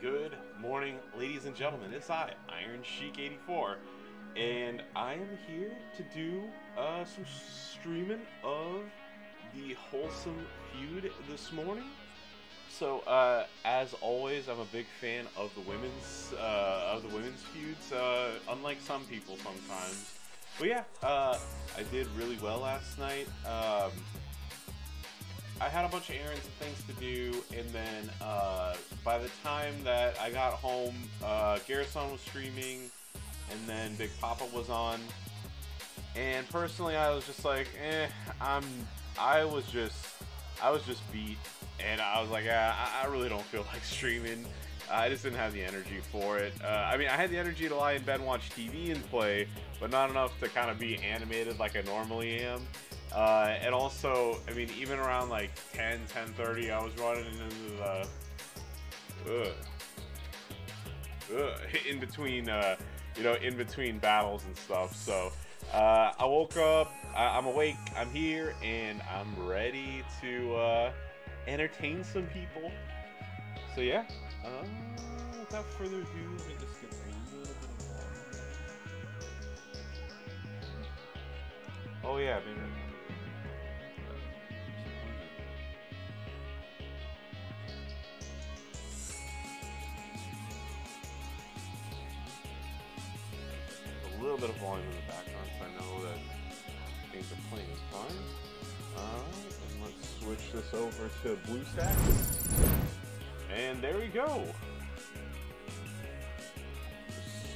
Good morning, ladies and gentlemen. It's I, Iron Sheik 84, and I am here to do uh, some streaming of the Wholesome Feud this morning. So, uh, as always, I'm a big fan of the women's uh, of the women's feuds. Uh, unlike some people, sometimes. But yeah, uh, I did really well last night. Um, I had a bunch of errands and things to do, and then uh, by the time that I got home, uh, Garrison was streaming, and then Big Papa was on. And personally, I was just like, eh, I'm. I was just, I was just beat, and I was like, I, I really don't feel like streaming. I just didn't have the energy for it. Uh, I mean, I had the energy to lie in bed and watch TV and play, but not enough to kind of be animated like I normally am. Uh, and also, I mean, even around like 10, 10.30, I was running into the, ugh, ugh, in between, uh, you know, in between battles and stuff. So, uh, I woke up, I- am awake, I'm here, and I'm ready to, uh, entertain some people. So yeah, uh, without further ado, let me just get a little bit of water. Oh yeah, maybe. A little bit of volume in the background so I know that things are playing fine. Alright, and let's switch this over to blue BlueStacks. And there we go.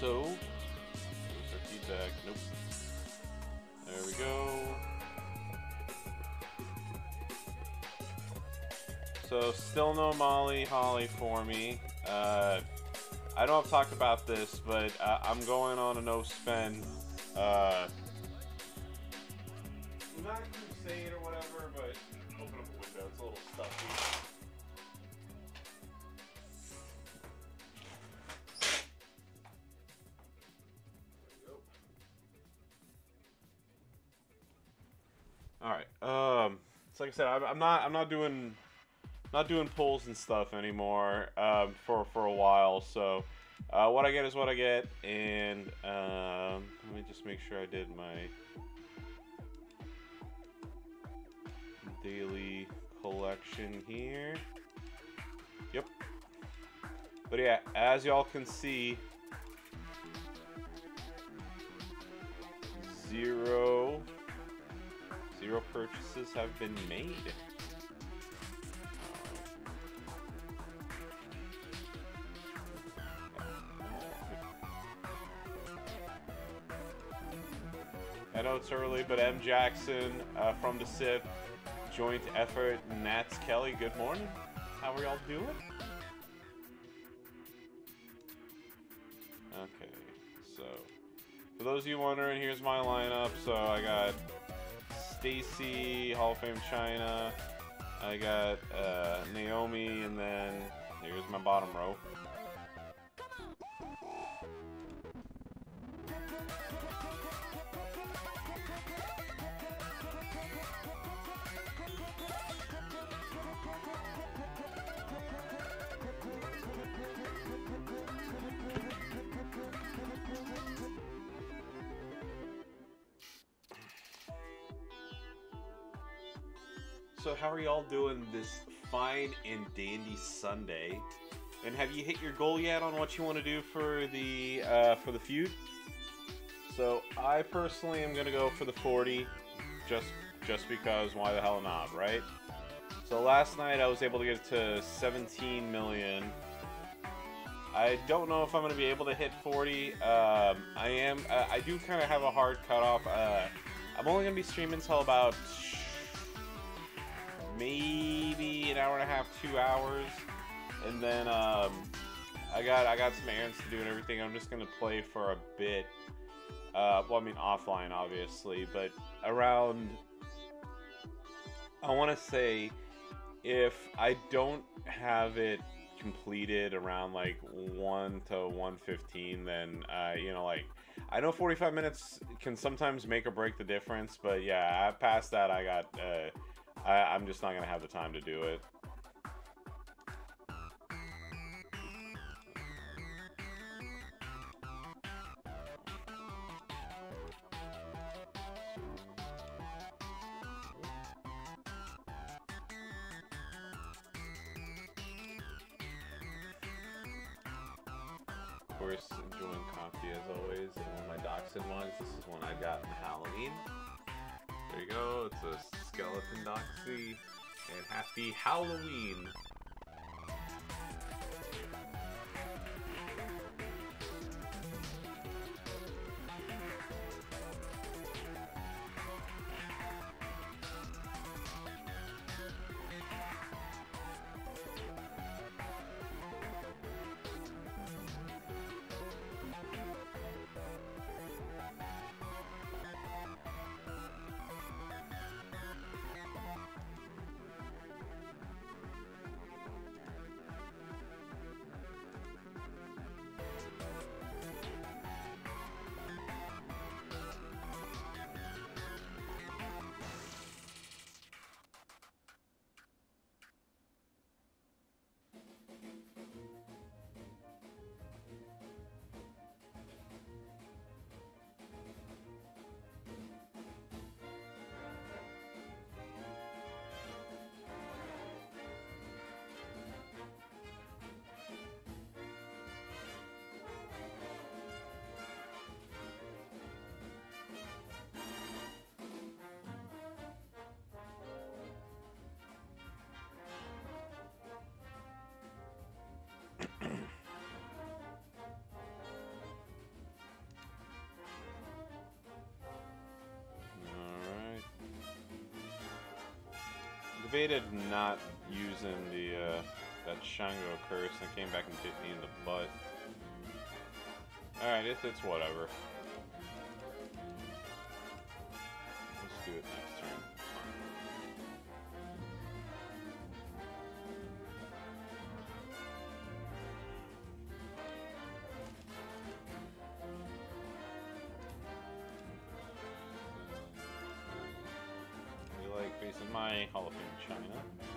So, there's our feedback. Nope. There we go. So, still no Molly Holly for me. Uh, I know I've talked about this, but uh, I'm going on a no spend. Uh, not or whatever, but open up a window. It's a little stuffy. All right. Um, so like I said, I'm, I'm not. I'm not doing not doing pulls and stuff anymore um, for for a while. So uh, what I get is what I get, and um, let me just make sure I did my daily collection here. Yep. But yeah, as y'all can see, zero zero purchases have been made. I know it's early, but M. Jackson uh, from the SIP, joint effort, Nats Kelly, good morning. How are y'all doing? Okay, so for those of you wondering, here's my lineup. So I got Stacy, Hall of Fame Chyna. I got uh, Naomi, and then here's my bottom row. So how are y'all doing this fine and dandy Sunday? And have you hit your goal yet on what you want to do for the uh, for the feud? So I personally am gonna go for the 40, just just because why the hell not, right? So last night I was able to get to 17 million. I don't know if I'm gonna be able to hit 40. Um, I am. Uh, I do kind of have a hard cutoff. Uh, I'm only gonna be streaming until about maybe an hour and a half, two hours, and then um, I got I got some errands to do and everything. I'm just gonna play for a bit. Uh, well, I mean offline, obviously, but around. I want to say, if I don't have it completed around like one to one fifteen, then uh, you know, like I know 45 minutes can sometimes make or break the difference, but yeah, past that, I got. Uh, I, I'm just not gonna have the time to do it. Happy Halloween! Debated not using the uh, that Shango curse and came back and bit me in the butt. Alright, it's, it's whatever. My Hall of Fame Chyna?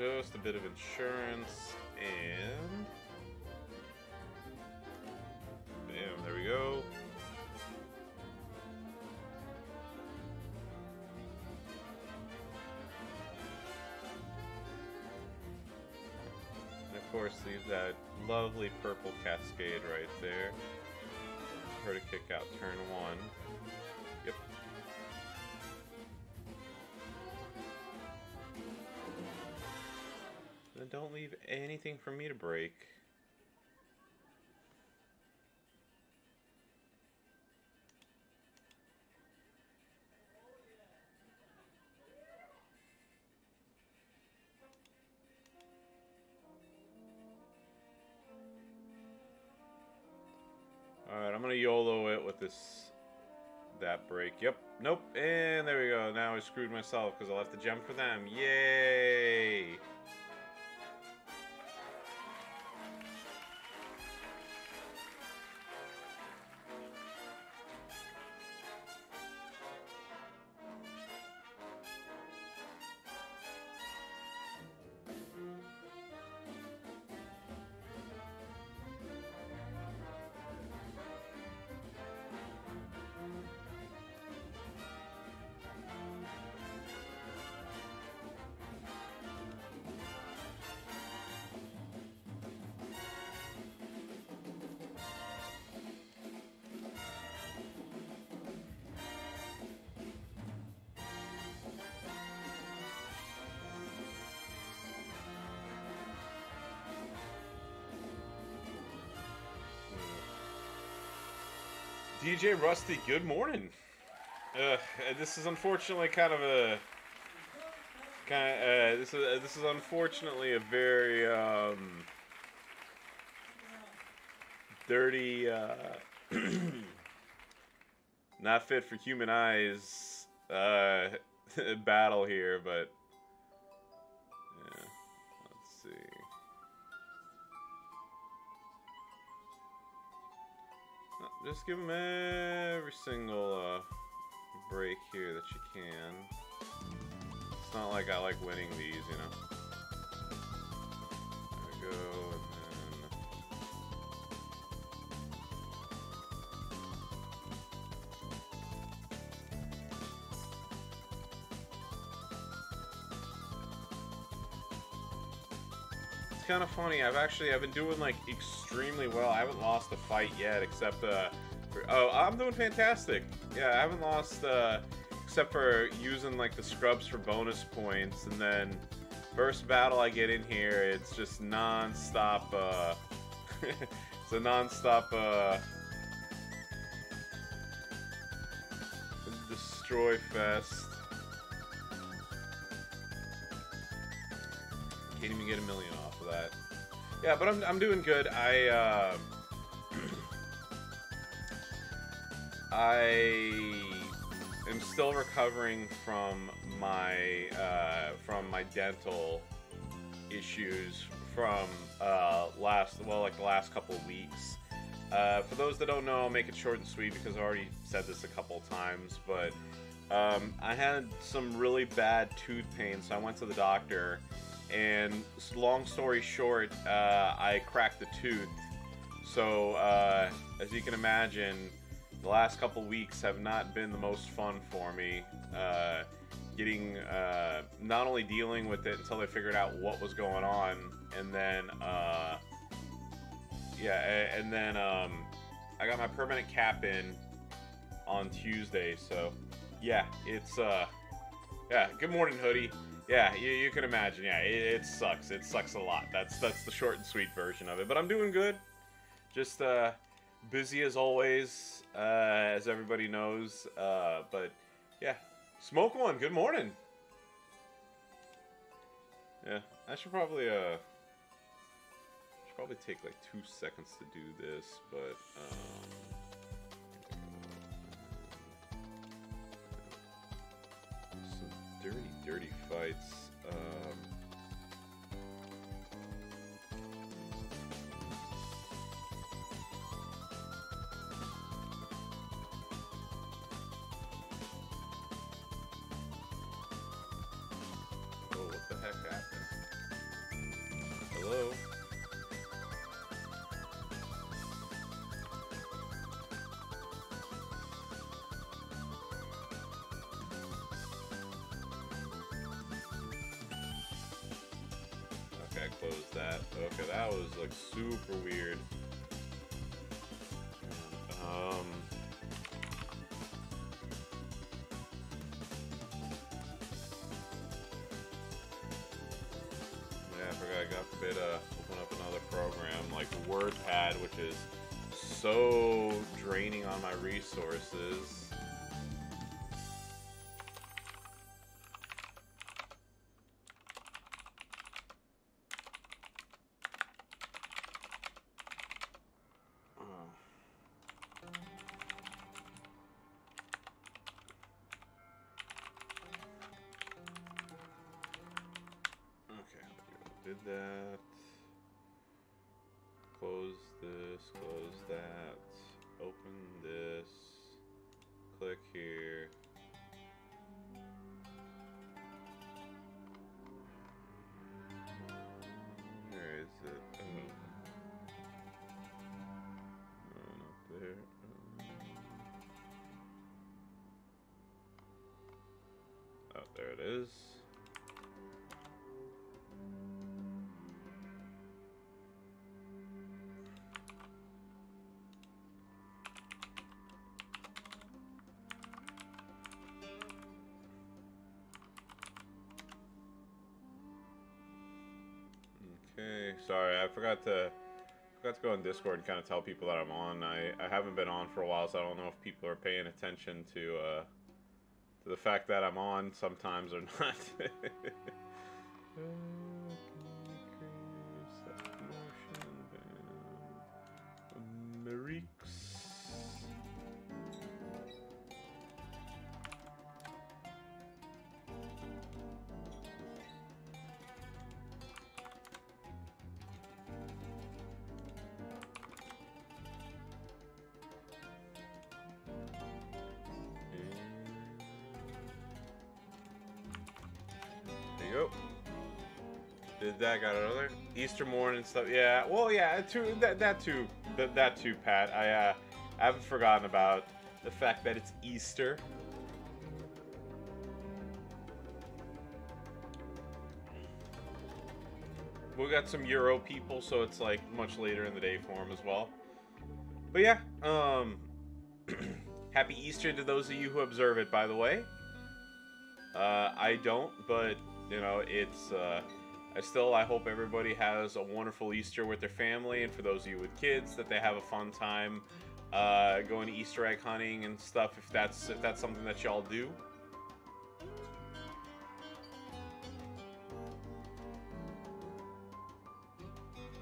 Just a bit of insurance and. Bam, there we go. And of course, leave that lovely purple cascade right there. Her to kick out turn one. Leave anything for me to break. Alright, I'm gonna YOLO it with this that break. Yep. Nope. And there we go. Now I screwed myself because I'll have to jump for them. Yay! DJ Rusty, good morning. Uh, this is unfortunately kind of a kind. Uh, this is uh, this is unfortunately a very um, dirty, uh, not fit for human eyes uh, battle here, but just give them every single uh, break here that you can. It's not like I like winning these, you know. There we go, and then... It's kind of funny. I've actually I've been doing like extremely well. I haven't lost a fight yet, except uh, oh, I'm doing fantastic. Yeah, I haven't lost uh, except for using like the scrubs for bonus points, and then first battle I get in here, it's just non-stop. Uh, it's a non-stop uh, destroy fest. Can't even get a million off of that. Yeah, but I'm, I'm doing good. I uh, I am still recovering from my uh, from my dental issues from uh, last well like the last couple weeks. Uh, for those that don't know, I'll make it short and sweet because I already said this a couple times, but um, I had some really bad tooth pain, so I went to the doctor and long story short, uh, I cracked the tooth. So, uh, as you can imagine, the last couple weeks have not been the most fun for me. Uh, getting, uh, not only dealing with it until they figured out what was going on, and then, uh, yeah, and then um, I got my permanent cap in on Tuesday. So, yeah, it's, uh, yeah, good morning, Hoodie. Yeah, you, you can imagine. Yeah, it, it, sucks. It sucks a lot. That's that's the short and sweet version of it. But I'm doing good. Just uh, busy as always, uh, as everybody knows. Uh, but yeah, smoke one. Good morning. Yeah, I should probably uh, should probably take like two seconds to do this, but um. dirty, dirty fights. Um, WordPad, which is so draining on my resources. Sorry, I forgot to forgot to go on Discord and kind of tell people that I'm on. I, I haven't been on for a while, so I don't know if people are paying attention to uh, to the fact that I'm on sometimes or not. Morning stuff? Yeah. Well, yeah. Too that that too that that too, Pat. I uh, I haven't forgotten about the fact that it's Easter. We got some Euro people, so it's like much later in the day for them as well. But yeah, um, happy Easter to those of you who observe it. By the way, uh, I don't, but you know, it's. Uh, I still, I hope everybody has a wonderful Easter with their family, and for those of you with kids, that they have a fun time uh, going to Easter egg hunting and stuff. If that's if that's something that y'all do.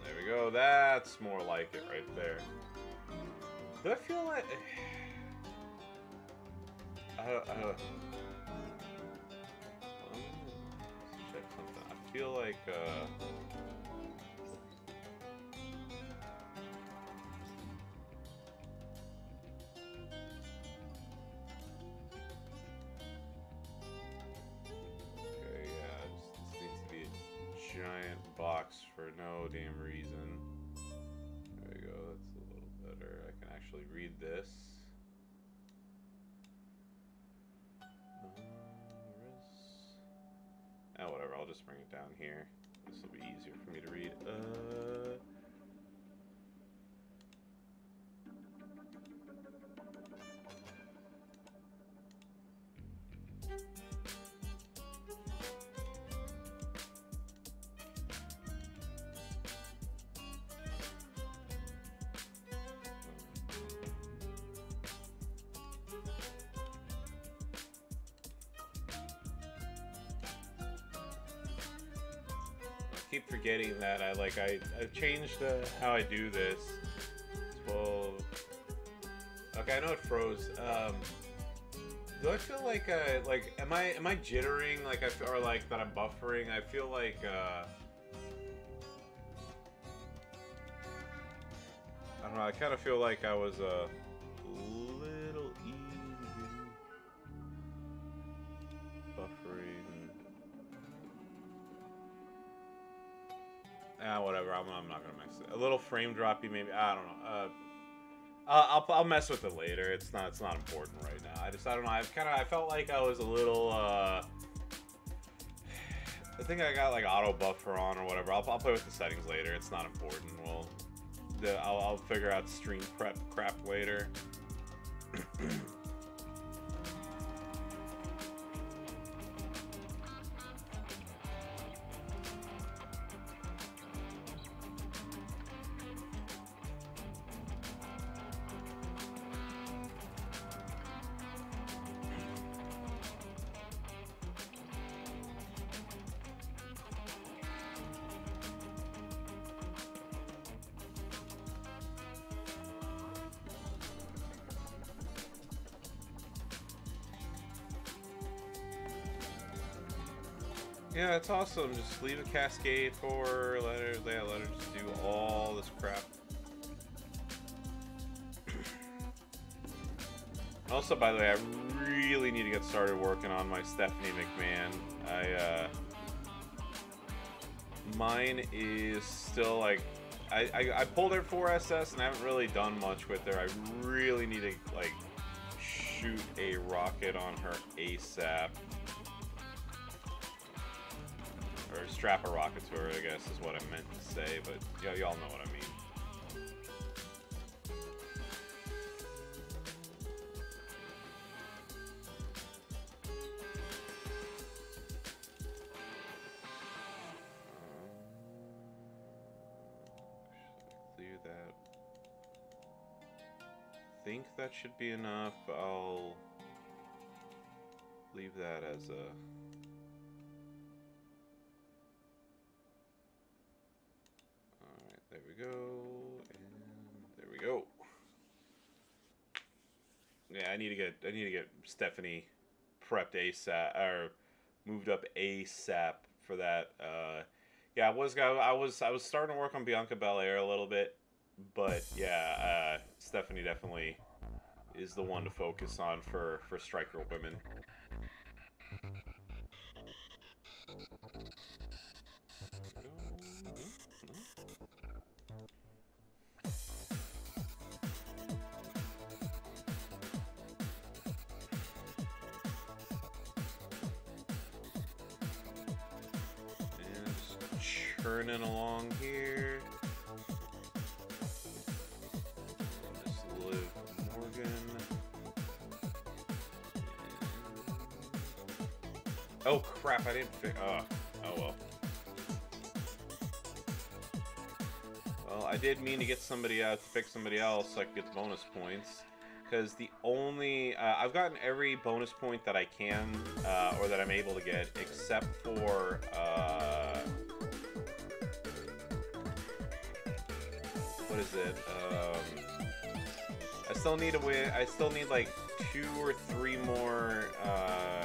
There we go. That's more like it right there. Do I feel like? I, I, feel like, uh... Okay, yeah, this needs to be a giant box for no damn reason. There we go, that's a little better. I can actually read this. Just bring it down here. This will be easier for me to read. Uh... forgetting that I like I I changed uh, how I do this. Well, okay, I know it froze. Um, do I feel like uh, like am I am I jittering like I feel, or like that I'm buffering? I feel like uh, I don't know. I kind of feel like I was a little frame droppy, maybe. I don't know. Uh, I'll, I'll mess with it later. It's not it's not important right now. I just I don't know. I've kind of I felt like I was a little. Uh, I think I got like auto buffer on or whatever. I'll, I'll play with the settings later. It's not important. Well, the, I'll, I'll figure out stream prep crap later. awesome. Just leave a cascade for let her, yeah, let her just do all this crap. also, by the way, I really need to get started working on my Stephanie McMahon. I, uh, mine is still like, I, I, I pulled her 4SS and I haven't really done much with her. I really need to, like, shoot a rocket on her ASAP. Strap a rocket to her, I guess is what I meant to say, but y'all know what I mean. think that should be enough. I'll leave that as a need to get I need to get Stephanie prepped ASAP or moved up ASAP for that. Uh, yeah, I was I was I was starting to work on Bianca Belair a little bit, but yeah, uh, Stephanie definitely is the one to focus on for for striker women. Along here. Liv Morgan. Oh crap! I didn't fit. Oh, oh well. Well, I did mean to get somebody out to pick somebody else so I could get the bonus points. Because the only... Uh, I've gotten every bonus point that I can, uh, or that I'm able to get, except for... Uh, what is it? Um, I still need a win... I still need, like, two or three more... Uh,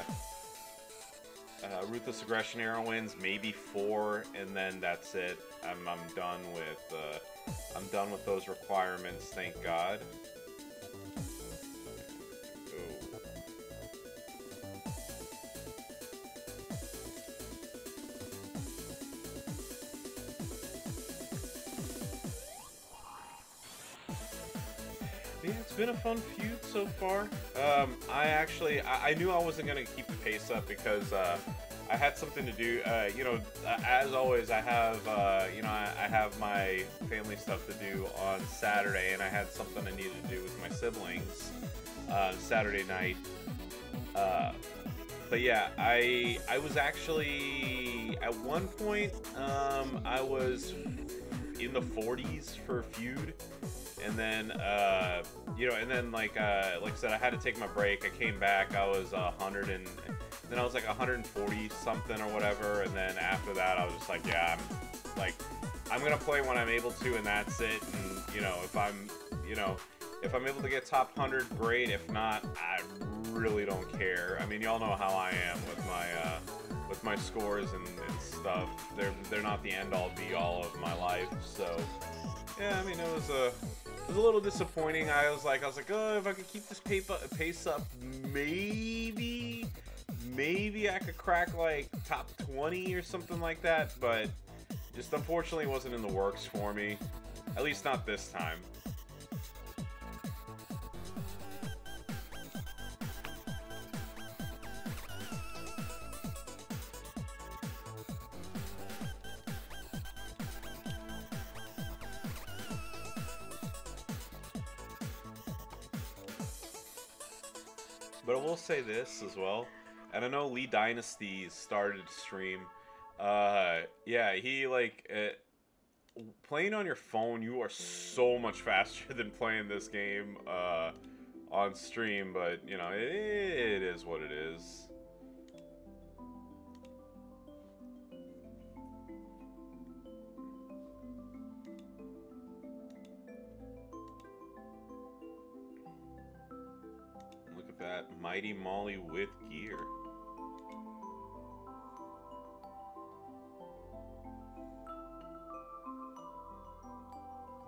uh, Ruthless Aggression Era wins, maybe four, and then that's it. I'm, I'm done with uh, I'm done with those requirements, thank God. Yeah, it's been a fun feud so far. Um, I actually, I, I, knew I wasn't gonna keep the pace up because uh, I had something to do. Uh, you know, as always, I have uh, you know I, I, have my family stuff to do on Saturday, and I had something I needed to do with my siblings uh, Saturday night. Uh, but yeah, I I was actually at one point um, I was in the 40s for a feud and then uh, you know, and then like uh, like I said, I had to take my break. I came back. I was hundred and then I was like 140 something or whatever. And then after that, I was just like, yeah, I'm like, I'm gonna play when I'm able to, and that's it. And you know, if I'm, you know, if I'm able to get top 100, great. If not, I really don't care. I mean, y'all know how I am with my uh, with my scores and, and stuff. They're they're not the end all be all of my life. So yeah, I mean, it was a it was a little disappointing. I was like, I was like, oh, if I could keep this pace up, maybe, maybe I could crack like top 20 or something like that. But just unfortunately wasn't in the works for me. At least not this time. Will say this as well, and I know Lee Dynasty started stream. Uh, yeah, he like uh, playing on your phone. You are so much faster than playing this game uh, on stream. But you know, it, it is what it is. That Mighty Molly with gear.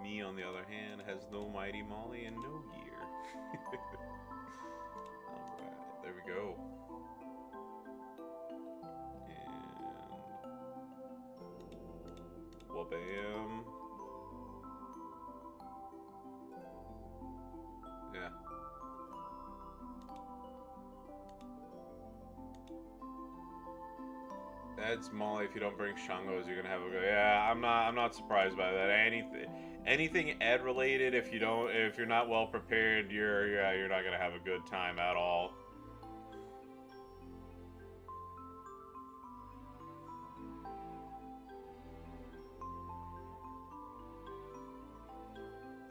Me, on the other hand, has no Mighty Molly and no gear. Alright, there we go. And... Wabam. Ed's Molly. If you don't bring Shangos, you're gonna have a go. Yeah, I'm not. I'm not surprised by that. Anything, anything Ed related. If you don't, if you're not well prepared, you're yeah, you're not gonna have a good time at all.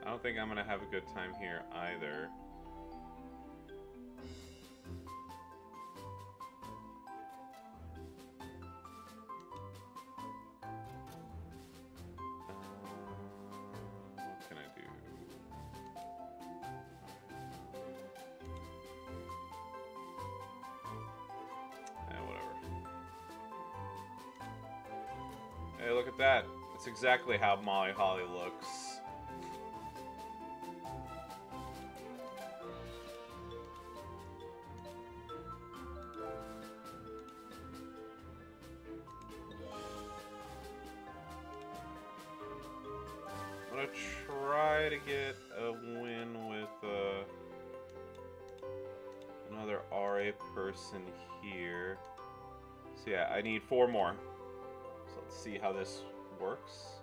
I don't think I'm gonna have a good time here either. At that. That's exactly how Molly Holly looks. I'm gonna try to get a win with uh, another RA person here. So yeah, I need four more see how this works.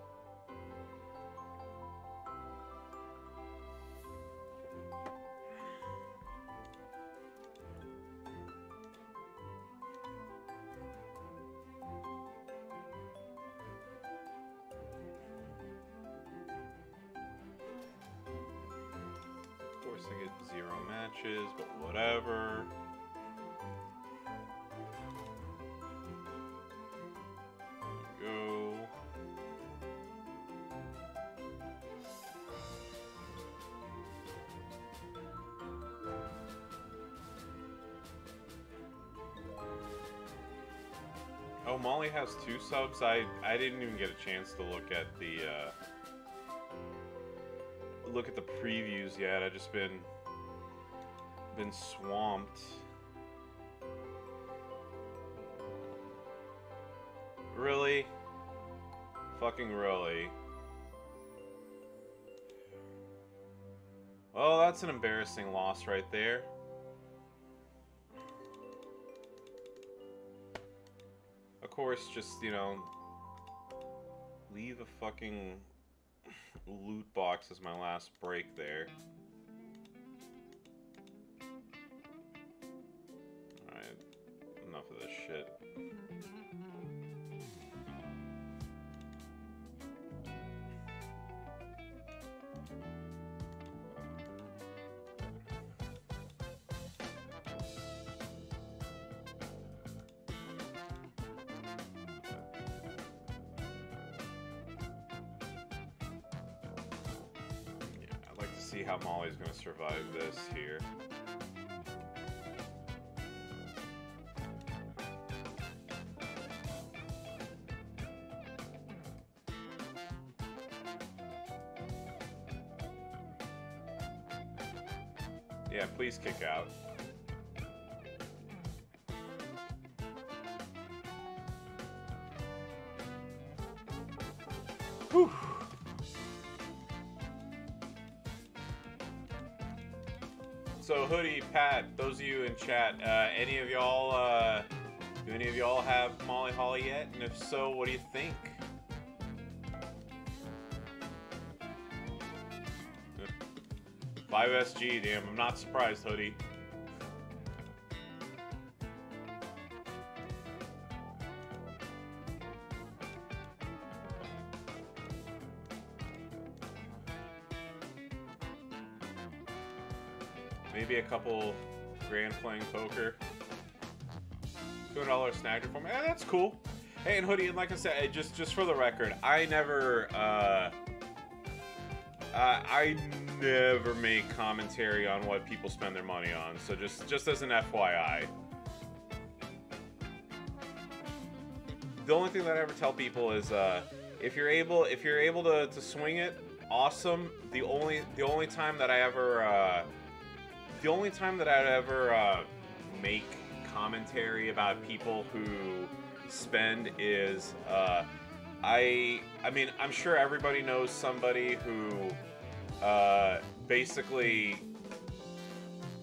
Has two subs. I I didn't even get a chance to look at the uh, look at the previews yet. I just been been swamped. Really? Fucking really? Well, that's an embarrassing loss right there. Course, just, you know, leave a fucking loot box as my last break there. Yeah, please kick out. Whew. So hoodie, Pat, those of you in chat, uh, any of y'all, uh, do any of y'all have Molly Holly yet? And if so, what do you think? 5SG, damn, I'm not surprised, hoodie. Maybe a couple grand playing poker. $200 snagger for me. Eh, that's cool. Hey, and Hoodie, and like I said, eh, just just for the record, I never, uh, uh, I never make commentary on what people spend their money on. So just just as an FYI. The only thing that I ever tell people is, uh, if you're able, if you're able to, to swing it, awesome. The only the only time that I ever, uh, the only time that I'd ever uh, make commentary about people who spend is uh, I I mean I'm sure everybody knows somebody who uh, basically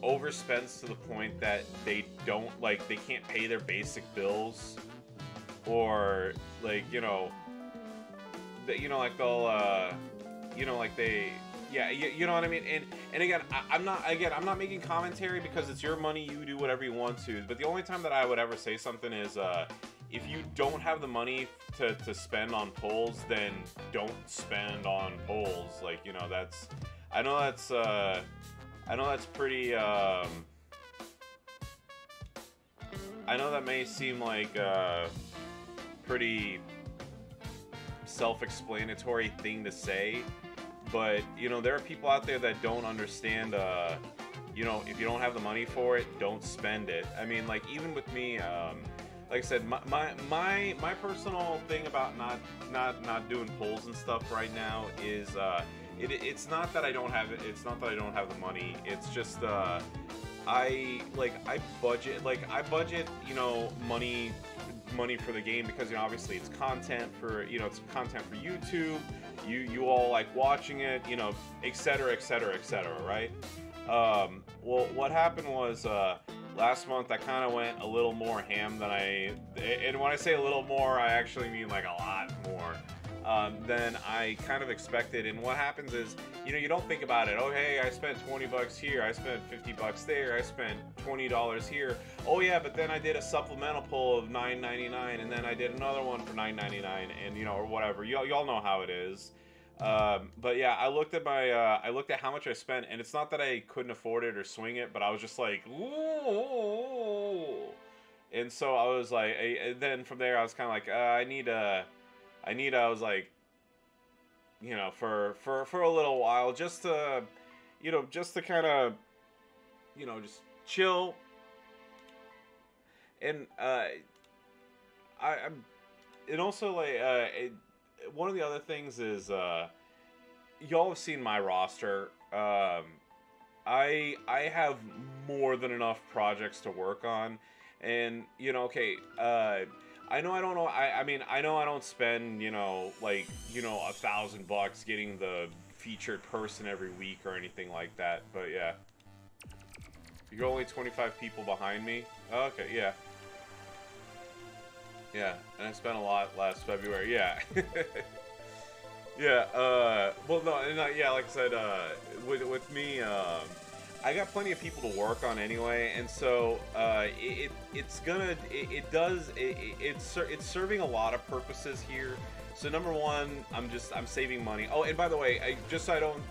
overspends to the point that they don't like they can't pay their basic bills or like you know that you know like they'll uh, you know like they yeah you, you know what i mean? And and again I, i'm not again i'm not making commentary because it's your money you do whatever you want to but the only time that i would ever say something is uh if you don't have the money to, to spend on polls then don't spend on polls like you know that's i know that's uh i know that's pretty um i know that may seem like uh pretty self-explanatory thing to say but you know there are people out there that don't understand uh you know if you don't have the money for it don't spend it. I mean like even with me um like i said my my my, my personal thing about not not not doing polls and stuff right now is uh it, it's not that i don't have it it's not that i don't have the money it's just uh i like i budget like i budget you know money money for the game because you know obviously it's content for you know it's content for youtube you you all like watching it you know etc etc etc right? Um well what happened was uh last month i kind of went a little more ham than i and when i say a little more i actually mean like a lot more um, than I kind of expected. And what happens is, you know, you don't think about it. Oh, hey, I spent 20 bucks here. I spent 50 bucks there. I spent $20 here. Oh yeah, but then I did a supplemental pull of 9.99, and then I did another one for 9.99, and you know, or whatever. Y'all, y'all know how it is. Um, but yeah, I looked at my, uh, I looked at how much I spent, and it's not that I couldn't afford it or swing it, but I was just like, Ooh. and so I was like, I, then from there I was kind of like, uh, I need a, I need, I was like, you know, for for for a little while, just to, you know, just to kind of, you know, just chill. And uh, I, I'm, and also like, uh, it, one of the other things is uh, y'all have seen my roster. Um, I I have more than enough projects to work on, and you know, okay. Uh, I know I don't know. I, I mean, I know I don't spend, you know, like, you know, a thousand bucks getting the featured person every week or anything like that. But yeah. You're only 25 people behind me? Okay, yeah. Yeah, and I spent a lot last February. Yeah. yeah, uh, well, no, and, uh, yeah, like I said, uh, with, with me, um, I got plenty of people to work on anyway, and so uh, it, it's gonna it, it does it, it's it's serving a lot of purposes here. So number one, I'm just I'm saving money. Oh, and by the way, I, just so I don't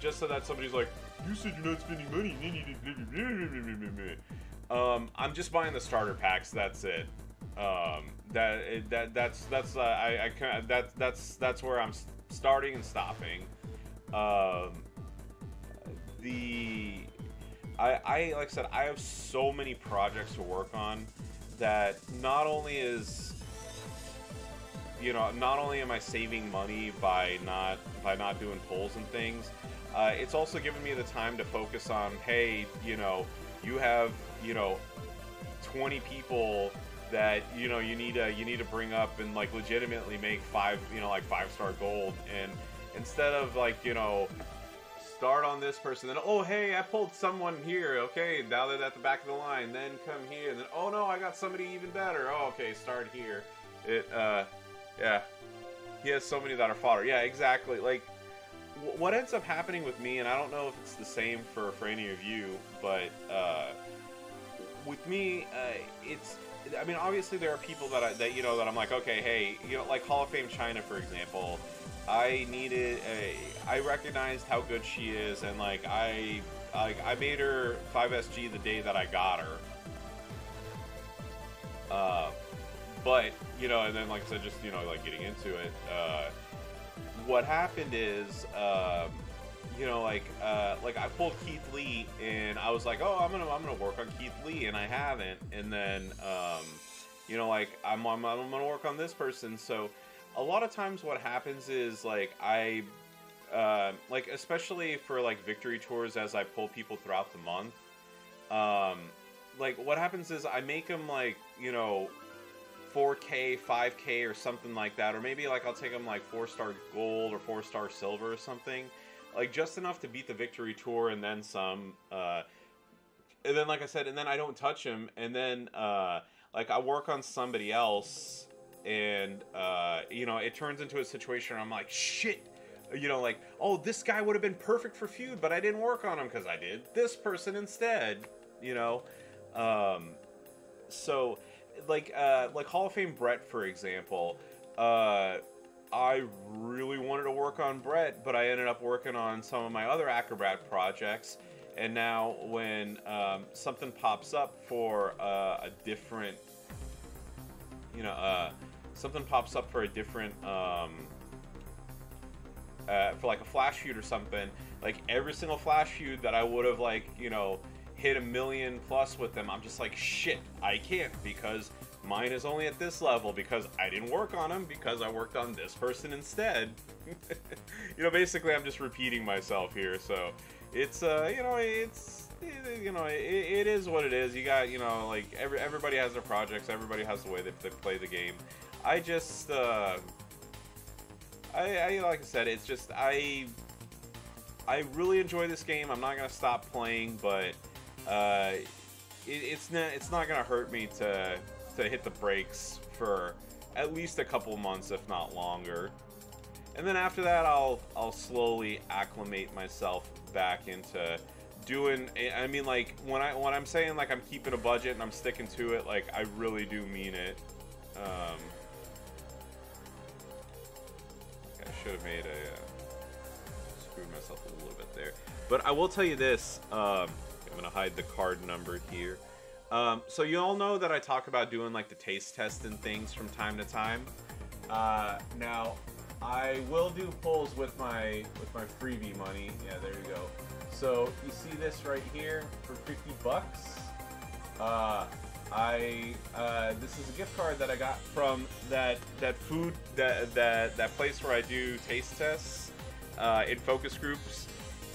just so that somebody's like, you said you're not spending money. Um, I'm just buying the starter packs. That's it. Um, that that that's that's uh, I, I that that's that's where I'm starting and stopping. Um, the I, I like I said, I have so many projects to work on that not only is you know not only am I saving money by not by not doing polls and things, uh, it's also given me the time to focus on hey you know you have you know 20 people that you know you need to you need to bring up and like legitimately make five you know like five star gold and instead of like you know start on this person, then oh hey, I pulled someone here. Okay, now they're at the back of the line. Then come here. And then oh no, I got somebody even better. Oh okay, start here. It uh, yeah. He has so many that are fodder. Yeah, exactly. Like what ends up happening with me, and I don't know if it's the same for for any of you, but uh, with me, uh, it's. I mean, obviously there are people that I that you know that I'm like, okay, hey, you know, like Hall of Fame Chyna, for example I needed a. I recognized how good she is, and like I, like I made her 5SG the day that I got her. Uh, but you know, and then like I said, just you know, like getting into it. Uh, what happened is, um, you know, like uh, like I pulled Keith Lee, and I was like, oh, I'm gonna I'm gonna work on Keith Lee, and I haven't, and then um, you know, like I'm I'm, I'm gonna work on this person, so a lot of times what happens is like I uh, like especially for like victory tours as I pull people throughout the month. Um, like what happens is I make them like you know 4K, 5K or something like that, or maybe like I'll take them like four star gold or four star silver or something, like just enough to beat the victory tour and then some. Uh, and then like I said, and then I don't touch him, and then uh, like I work on somebody else and uh, you know it turns into a situation where I'm like shit you know like oh this guy would have been perfect for feud but I didn't work on him because I did this person instead you know um, so like uh, like Hall of Fame Brett for example uh, I really wanted to work on Brett but I ended up working on some of my other acrobat projects. And now when um, something pops up for uh, a different you know uh, something pops up for a different um, uh, for like a flash feud or something, like every single flash feud that I would have like you know hit a million plus with them, I'm just like shit, I can't because mine is only at this level because I didn't work on them because I worked on this person instead. you know, basically I'm just repeating myself here, so it's uh you know it's you know it, it is what it is. You got you know like every everybody has their projects, everybody has the way they, play the game. I just, uh, I, I, like I said, it's just, I, I really enjoy this game. I'm not gonna stop playing, but, uh, it, it's not, it's not gonna hurt me to, to hit the brakes for at least a couple months, if not longer. and then after that, I'll I'll slowly acclimate myself back into doing. I mean, like when I when I'm saying like I'm keeping a budget and I'm sticking to it, like I really do mean it. Um, I should have made a uh, screwed myself a little bit there, but I will tell you this. Um, I'm gonna hide the card number here. Um, so you all know that I talk about doing like the taste test and things from time to time. Uh, now, I will do pulls with my with my freebie money. Yeah, there you go. So you see this right here for 50 bucks. Uh, I uh, this is a gift card that I got from that that food that that that place where I do taste tests uh, in focus groups.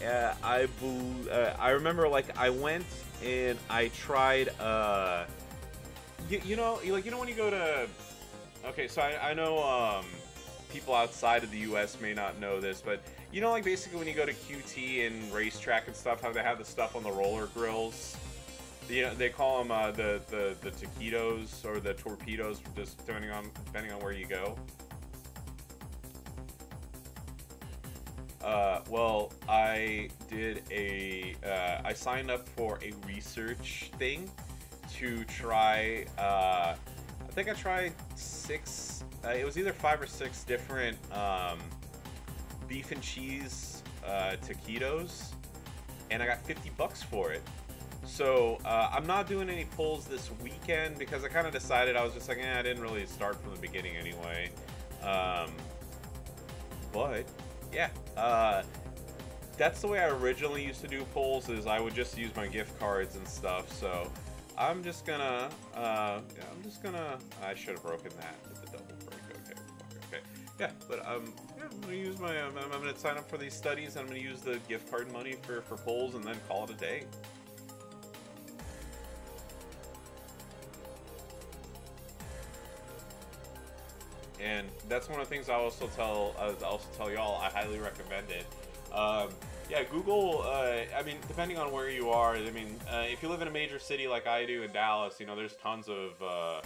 Uh, I uh, I remember like I went and I tried. Uh, you, you know, like you know when you go to. Okay, so I, I know um, people outside of the U.S. may not know this, but you know, like basically when you go to QT and RaceTrac and stuff, how they have the stuff on the roller grills. You know, they call them uh, the the the taquitos or the torpedoes, just depending on depending on where you go. Uh, well, I did a. Uh, I signed up for a research thing to try. Uh, I think I tried six. Uh, it was either five or six different um, beef and cheese uh, taquitos, and I got 50 bucks for it. So uh, I'm not doing any pulls this weekend because I kind of decided I was just like, eh, I didn't really start from the beginning anyway. Um, but yeah, uh, that's the way I originally used to do polls Is I would just use my gift cards and stuff. So I'm just gonna, uh, I'm just gonna. I should have broken that with the double break. Okay, okay, yeah. But um, yeah, I'm gonna use my. Um, I'm gonna sign up for these studies. and I'm gonna use the gift card money for for polls and then call it a day. And that's one of the things I also tell I also tell y'all I highly recommend it. Um, yeah, Google. Uh, I mean, depending on where you are, I mean, uh, if you live in a major city like I do in Dallas, you know, there's tons of uh,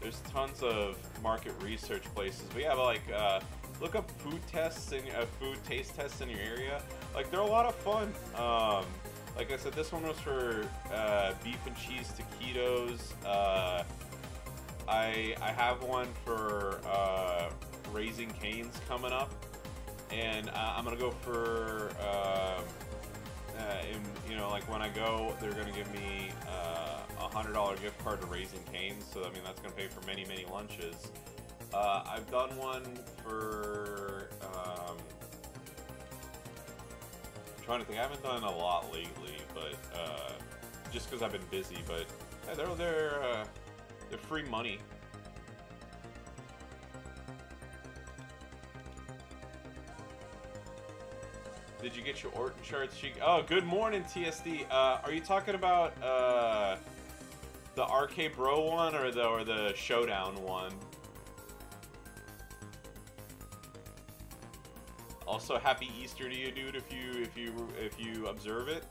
there's tons of market research places. But yeah, but like uh, look up food tests and uh, food taste tests in your area. Like they're a lot of fun. Um, like I said, this one was for uh, beef and cheese taquitos. I I have one for uh, Raising Cane's coming up, and uh, I'm gonna go for uh, uh, in, you know like when I go, they're gonna give me uh, a hundred dollar gift card to Raising Cane's. So I mean that's gonna pay for many many lunches. Uh, I've done one for. Um, trying to think. I haven't done a lot lately, but just because I've been busy. But yeah, they're they're they're free money. Did you get your Orton charts? Oh, good morning, TSD. Uh, are you talking about uh, the RK Bro one or the or the Showdown one? Also, happy Easter to you, dude. If you if you if you observe it.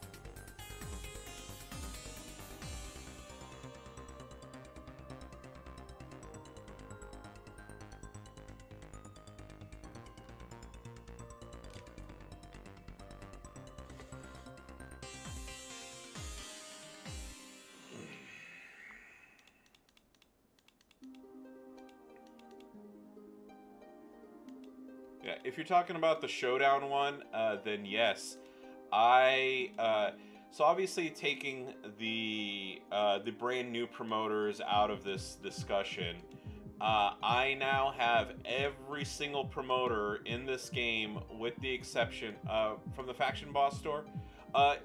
If you're talking about the showdown one, uh, then yes, I. Uh, so obviously, taking the uh, the brand new promoters out of this discussion, uh, I now have every single promoter in this game, with the exception uh, from the faction boss store. Uh,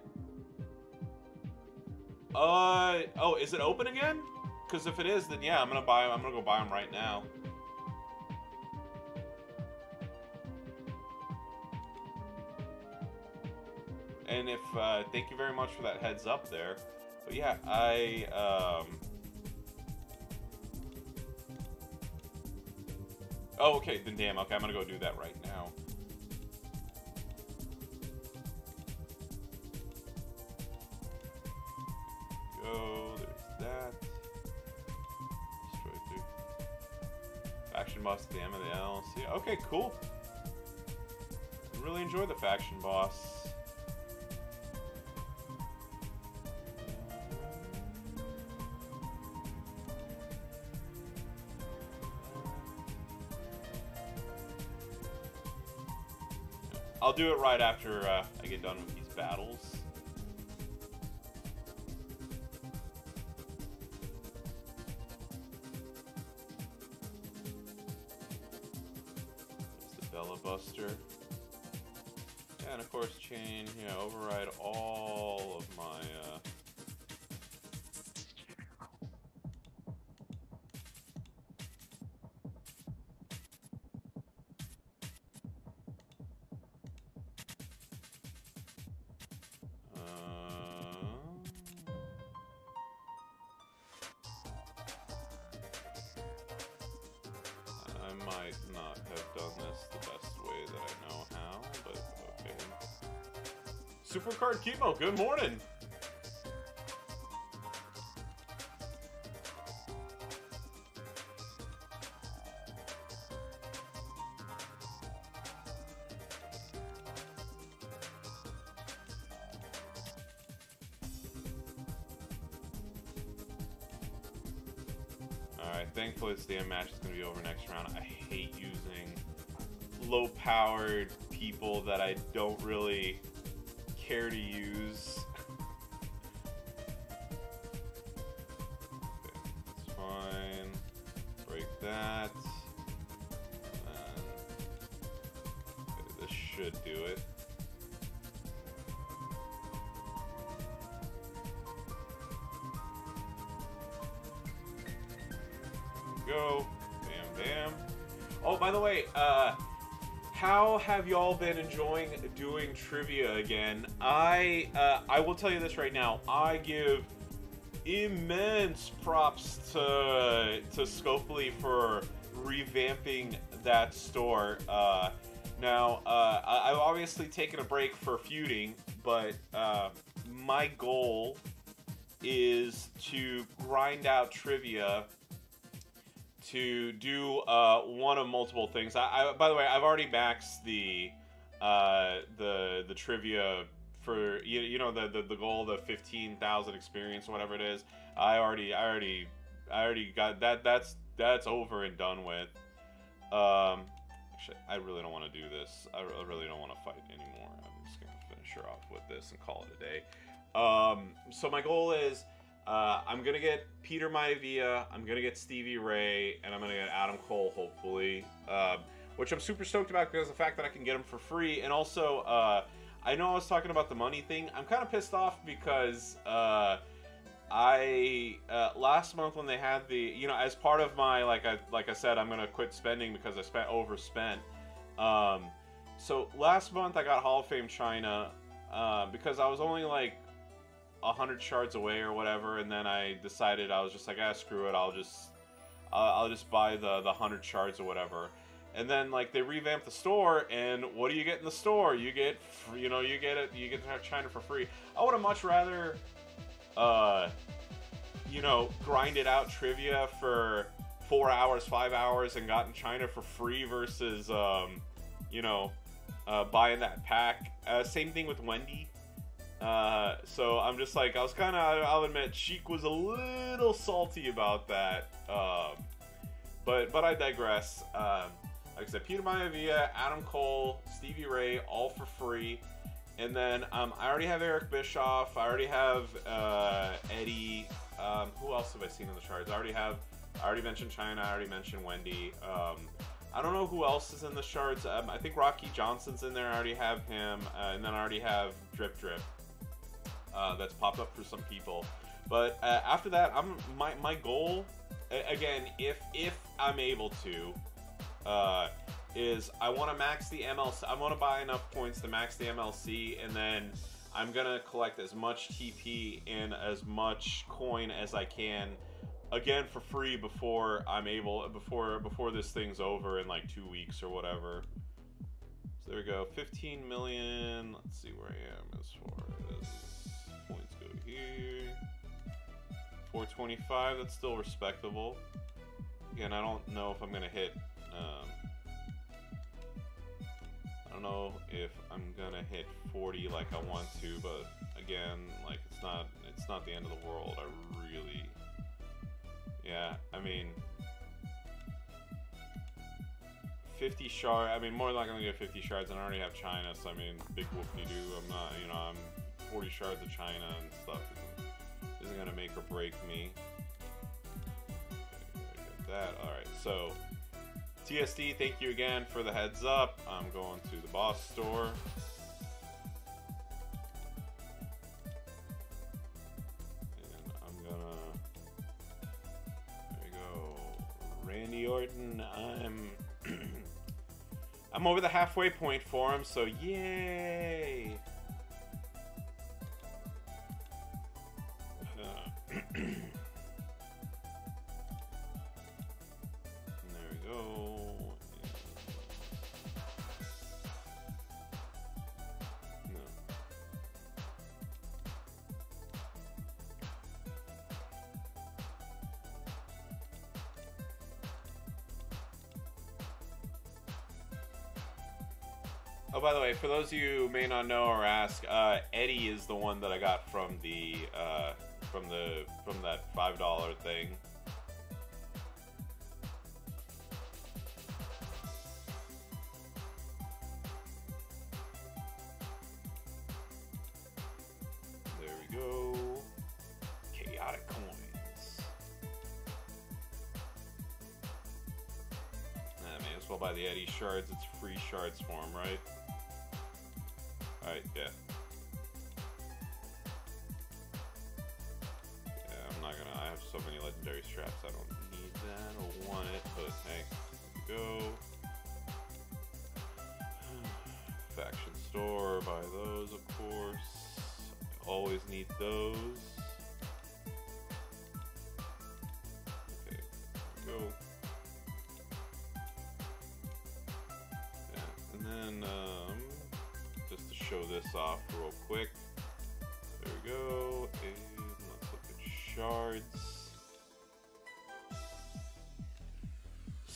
uh oh, is it open again? Because if it is, then yeah, I'm gonna buy. I'm gonna go buy them right now. And if uh, thank you very much for that heads up there. But yeah, I um. Oh, okay, then damn. Okay, I'm gonna go do that right now. Go. There's that. Destroy through. Action boss at the M of the LC. Okay, cool. really enjoy the faction boss. I'll do it right after uh, I get done with these battles. There's the Bella Buster. And of course chain, yeah, override all might not have done this the best way that I know how, but okay. Supercard Chemo, good morning! Care to use. Okay, it's fine. Break that. Okay, this should do it. go. Bam, bam. Oh, by the way, uh, how have y'all been enjoying doing trivia again? I uh, I will tell you this right now. I give immense props to to Scopely for revamping that store. Uh, now, uh, I- I've obviously taken a break for feuding, but uh, my goal is to grind out trivia to do uh, one of multiple things. I, I, by the way, I've already maxed the uh, the the trivia for you, you know the, the the goal, the fifteen thousand experience, whatever it is. I already I already I already got that. That's that's over and done with. Um, actually, I really don't want to do this. I, really don't want to fight anymore. I'm just gonna finish her off with this and call it a day. Um, so my goal is uh, I'm gonna get Peter Maivia, I'm gonna get Stevie Ray, and I'm gonna get Adam Cole, hopefully. Um, which I'm super stoked about because the fact that I can get them for free, and also uh, I know I was talking about the money thing. I'm kind of pissed off because uh, I uh, last month when they had the you know as part of my like I like I said I'm gonna quit spending because I spent overspent. Um, so last month I got Hall of Fame Chyna uh, because I was only like hundred shards away or whatever, and then I decided I was just like, ah, screw it, I'll just, I'll just buy the the hundred shards or whatever. And then like they revamp the store, and what do you get in the store? You get, you know, you get it, you get to have Chyna for free. I would have much rather, uh, you know, grind it out trivia for four hours, five hours, and gotten Chyna for free versus, um, you know, uh, buying that pack. Uh, same thing with Wendy. Uh, so I'm just like, I was kind of, I'll admit, Sheik was a little salty about that. Um, but but I digress. Um, like I said, Peter Maivia, Adam Cole, Stevie Ray, all for free. And then um, I already have Eric Bischoff. I already have uh, Eddie. Um, who else have I seen in the charts? I already have. I already mentioned Chyna. I already mentioned Wendy. Um, I don't know who else is in the charts. Um, I think Rocky Johnson's in there. I already have him, uh, and then I already have Drip Drip. Uh, that's popped up for some people. But uh, after that, I'm my my goal again, if if I'm able to, uh, is I want to max the MLC. I want to buy enough points to max the MLC, and then I'm gonna collect as much TP and as much coin as I can, again for free before I'm able before before this thing's over in like two weeks or whatever. So there we go, 15 million. Let's see where I am as far as points go here. 425. That's still respectable. Again, I don't know if I'm gonna hit. Um, I don't know if I'm gonna hit 40 like I want to, but again, like it's not it's not the end of the world. I really Yeah, I mean 50 shard. I mean, more than likely gonna get 50 shards, and I already have Chyna, so I mean, big whoop me do. I'm not, you know, I'm 40 shards of Chyna and stuff isn't, isn't gonna make or break me. That. All right, so TSD, thank you again for the heads up. I'm going to the boss store. And I'm gonna. There we go. Randy Orton, I'm. I'm over the halfway point for him, so yay! Uh, by the way, for those of you who may not know or ask, uh, Eddie is the one that I got from the uh, from the from that five dollar thing. There we go. Chaotic coins. Nah, may as well buy the Eddie shards. It's free shards for him, right? Alright, yeah. Yeah, I'm not gonna. I have so many legendary straps. I don't need that or want it, but hey, go. Faction store, buy those, of course. Always need those.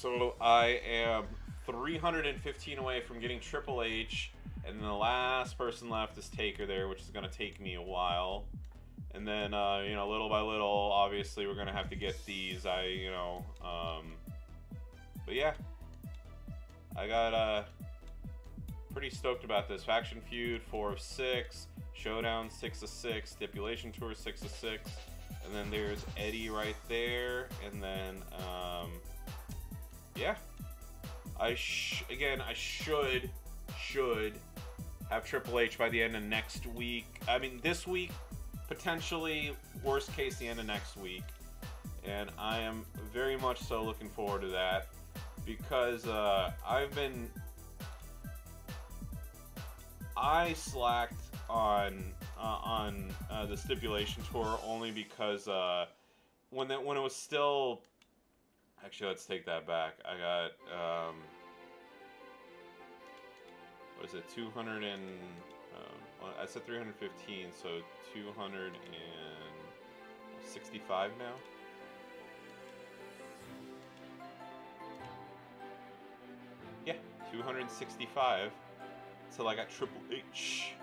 So I am 315 away from getting Triple H, and the last person left is Taker there, which is going to take me a while. And then, uh, you know, little by little, obviously, we're going to have to get these. I, you know, um, but yeah, I got uh, pretty stoked about this. Faction Feud, 4 of 6. Showdown, 6 of 6. Stipulation Tour, 6 of 6. And then there's Eddie right there. And then, um, yeah. I again, I should, should have Triple H by the end of next week. I mean, this week, potentially, worst case, the end of next week. And I am very much so looking forward to that because uh, I've been I slacked on uh, on uh, the stipulation tour only because uh, when that when it was still actually let's take that back. I got um, what is it 200 and um, I said 315 so 265 now. Yeah, 265 till I got Triple H.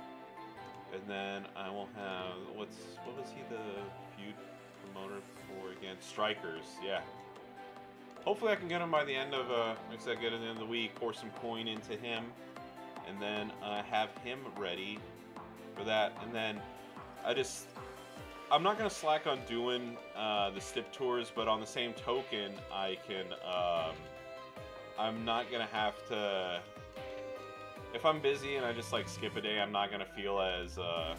And then I will have what's what was he the feud promoter for again? Strikers, yeah. Hopefully I can get him by the end of uh like I said, get it at the the week, pour some coin into him, and then uh, have him ready for that. And then I just I'm not gonna slack on doing uh, the stip tours, but on the same token, I can um, I'm not gonna have to if I'm busy and I just like skip a day, I'm not gonna feel as uh,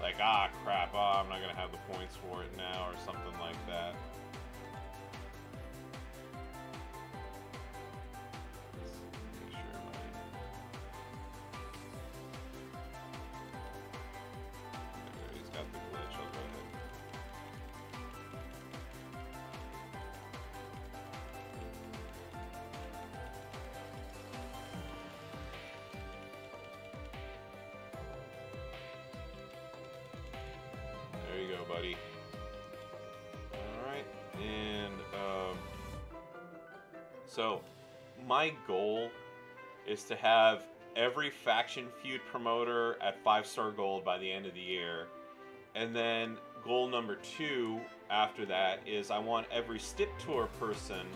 like ah crap, ah, I'm not gonna have the points for it now or something like that. So my goal is to have every faction feud promoter at five star gold by the end of the year. And then goal number two after that is I want every Stip Tour person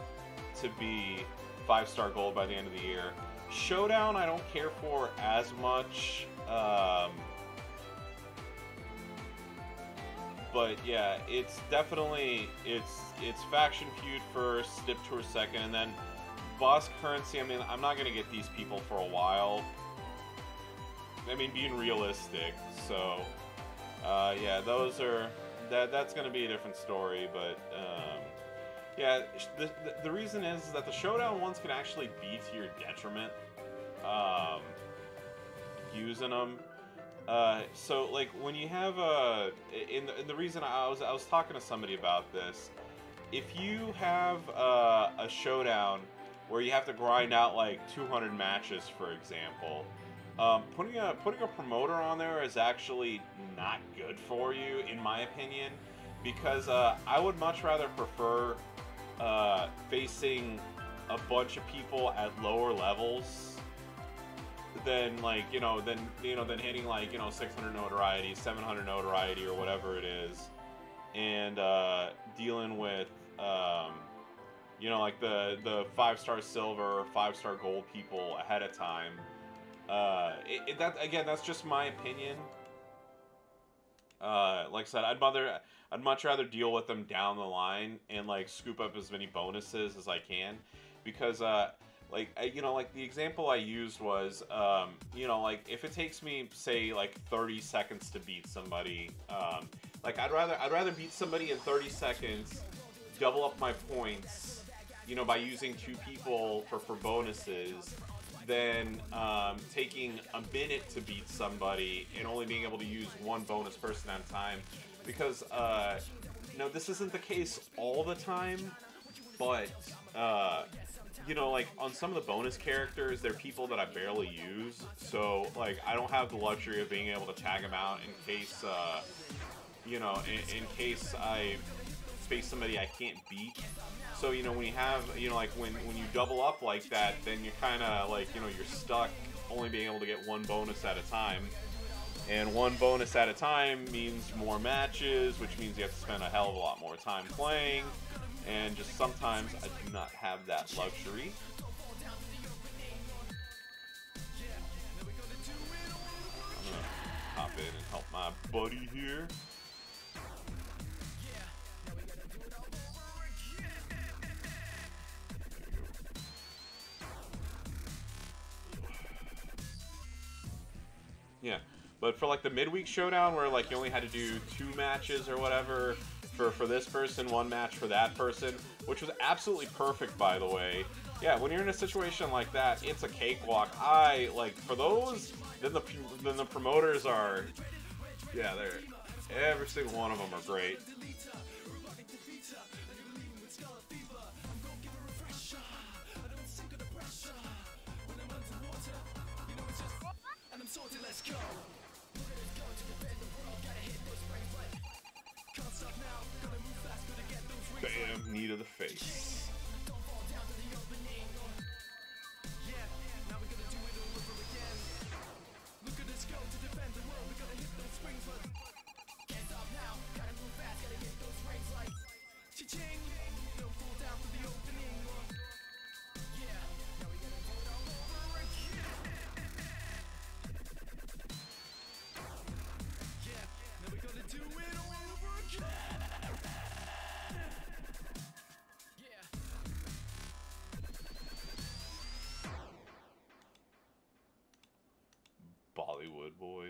to be five star gold by the end of the year. Showdown, I don't care for as much. Um, but yeah, it's definitely it's it's faction feud first, Stip Tour second, and then boss currency. I mean, I'm not gonna get these people for a while. I mean, being realistic. So uh, yeah, those are that that's gonna be a different story, but. Um, yeah, the, the, reason is that the showdown ones can actually be to your detriment. Um, using them. Uh, so like when you have a, in the, in the reason I was I was talking to somebody about this, if you have a, a showdown where you have to grind out like 200 matches, for example, um, putting a putting a promoter on there is actually not good for you, in my opinion, because uh, I would much rather prefer uh, facing a bunch of people at lower levels than like you know than you know than hitting like you know 600 notoriety 700 notoriety or whatever it is and uh, dealing with um, you know like the the five star silver five star gold people ahead of time. Uh, it, it, that again that's just my opinion. Uh, like I said I'd rather I'd much rather deal with them down the line and like scoop up as many bonuses as I can because uh, like you know like the example i used was um, you know like if it takes me say like 30 seconds to beat somebody um, like i'd rather i'd rather beat somebody in 30 seconds double up my points you know by using two people for for bonuses than um, taking a minute to beat somebody and only being able to use one bonus person at a time because uh, you know this isn't the case all the time but uh, you know, like on some of the bonus characters, they're people that I barely use. So, like, I don't have the luxury of being able to tag them out in case, uh, you know, in, in case I face somebody I can't beat. So, you know, when you have, you know, like when, when you double up like that, then you're kind of like, you know, you're stuck only being able to get one bonus at a time. And one bonus at a time means more matches, which means you have to spend a hell of a lot more time playing and just sometimes I do not have that luxury. I'm gonna hop in and help my buddy here. Yeah, but for like the midweek showdown where like you only had to do two matches or whatever, for, for this person, one match for that person, which was absolutely perfect, by the way. Yeah, when you're in a situation like that, it's a cakewalk. I, like, for those, then the, then the promoters are, yeah, they're, every single one of them are great. Knee to the face. Boy.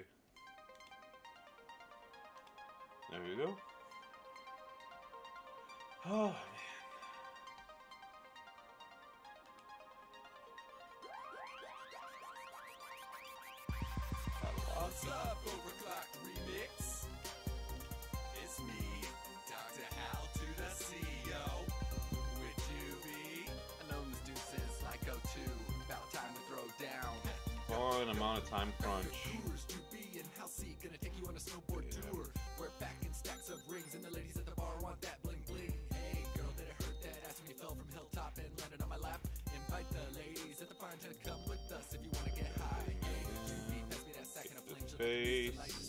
There you go. Oh, man. What's up, Overclock Remix? It's me, Dr. Hal to the CEO. Would you be? I know this dude says like. About time to throw down. Fun amount of time crunch. and the ladies at the bar want that bling bling. Hey, girl, did it hurt that ass when you fell from hilltop and landed on my lap? Invite the ladies at the fine to come with us if you wanna get high. Hey, Judy, pass me that sack and a fling. Face.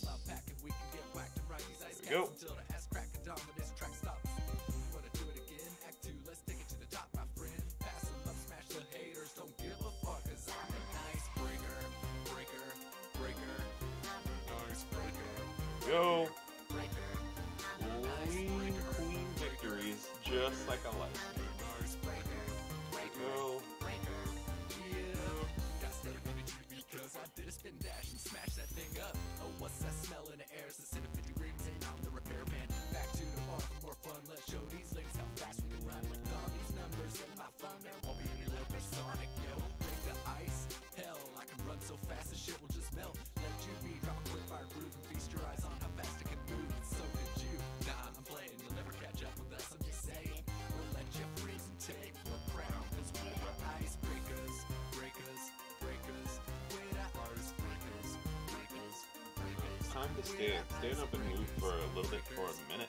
time to stand. Stand up and move for a little bit for a minute.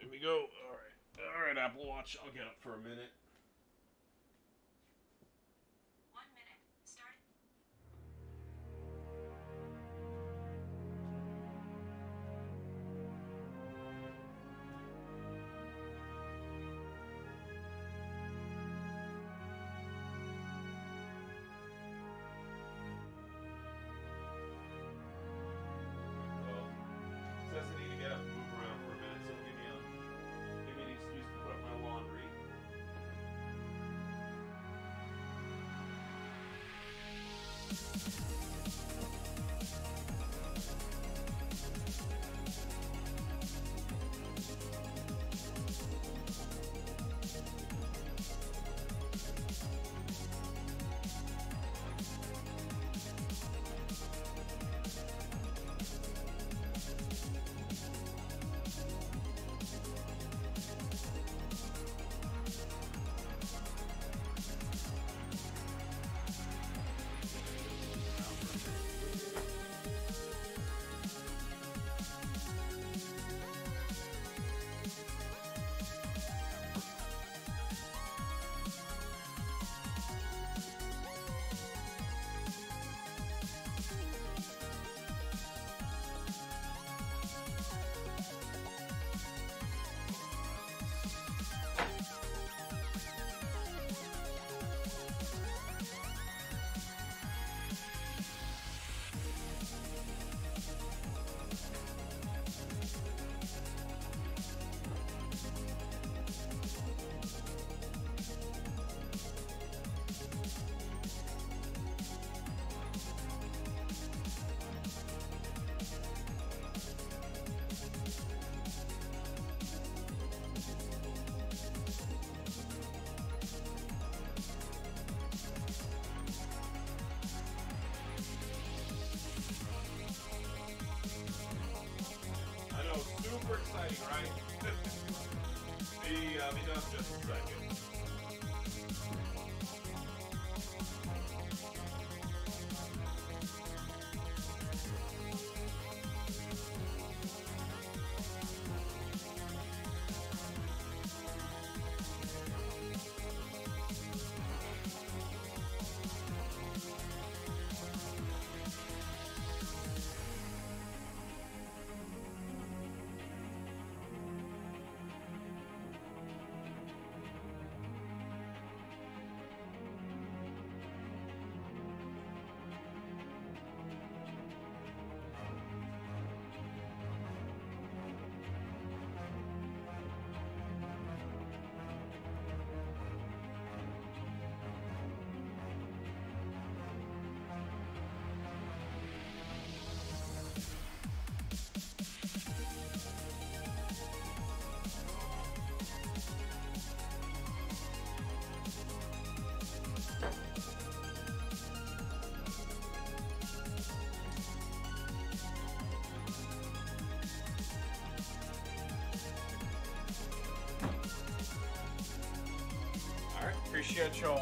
There we go right, Apple Watch. I'll get up for a minute. second.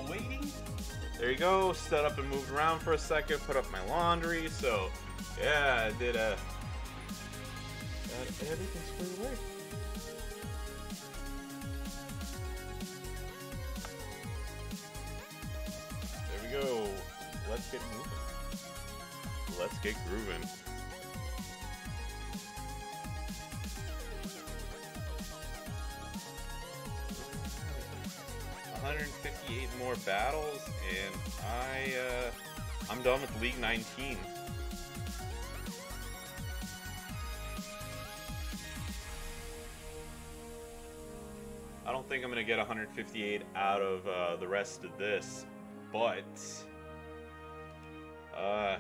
Waiting. There you go. Stood up and moved around for a second. Put up my laundry. So, yeah, I did a. Got everything squared away. Think I'm gonna get 158 out of uh, the rest of this, but uh,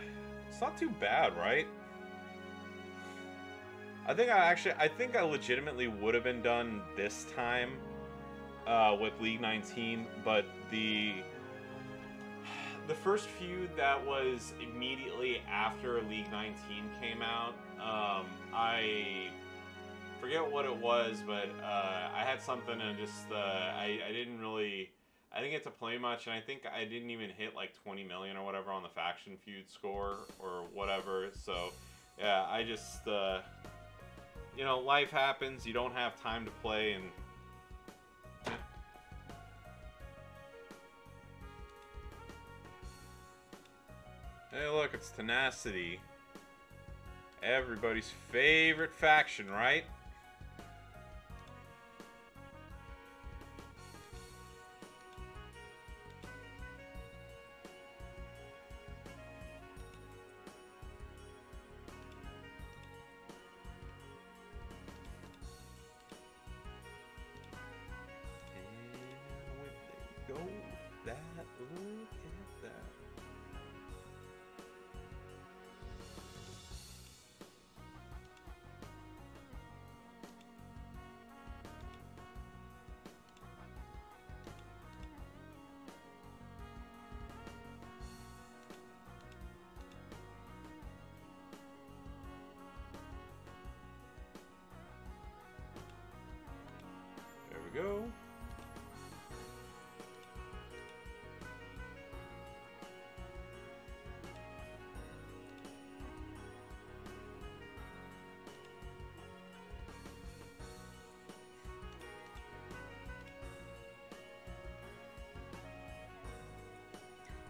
it's not too bad, right? I think I actually, I think I legitimately would have been done this time uh, with League 19, but the the first feud that was immediately after League 19 came out, um, I forget what it was, but uh, I had something and just uh, I, I didn't really I didn't get to play much, and I think I didn't even hit like 20 million or whatever on the faction feud score or whatever. So yeah, I just uh, you know life happens. You don't have time to play and. Hey, look, it's Tenacity. Everybody's favorite faction, right?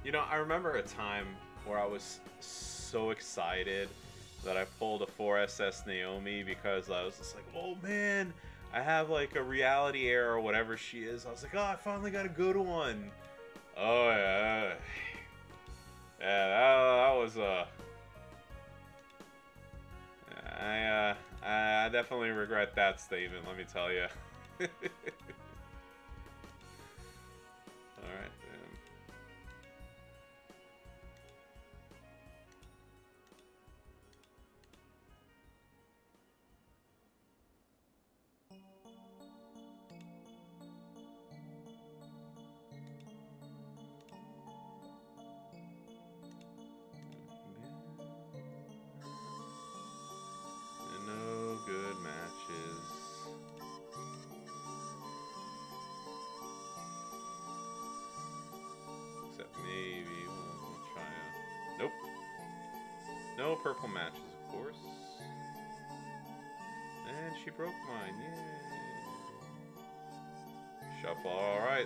You know, I remember a time where I was so excited that I pulled a 4SS Naomi because I was just like, oh man, I have like a reality air or whatever she is. I was like, oh, I finally got a good one. Oh yeah, yeah, that, that was uh, I uh, I definitely regret that statement. Let me tell you.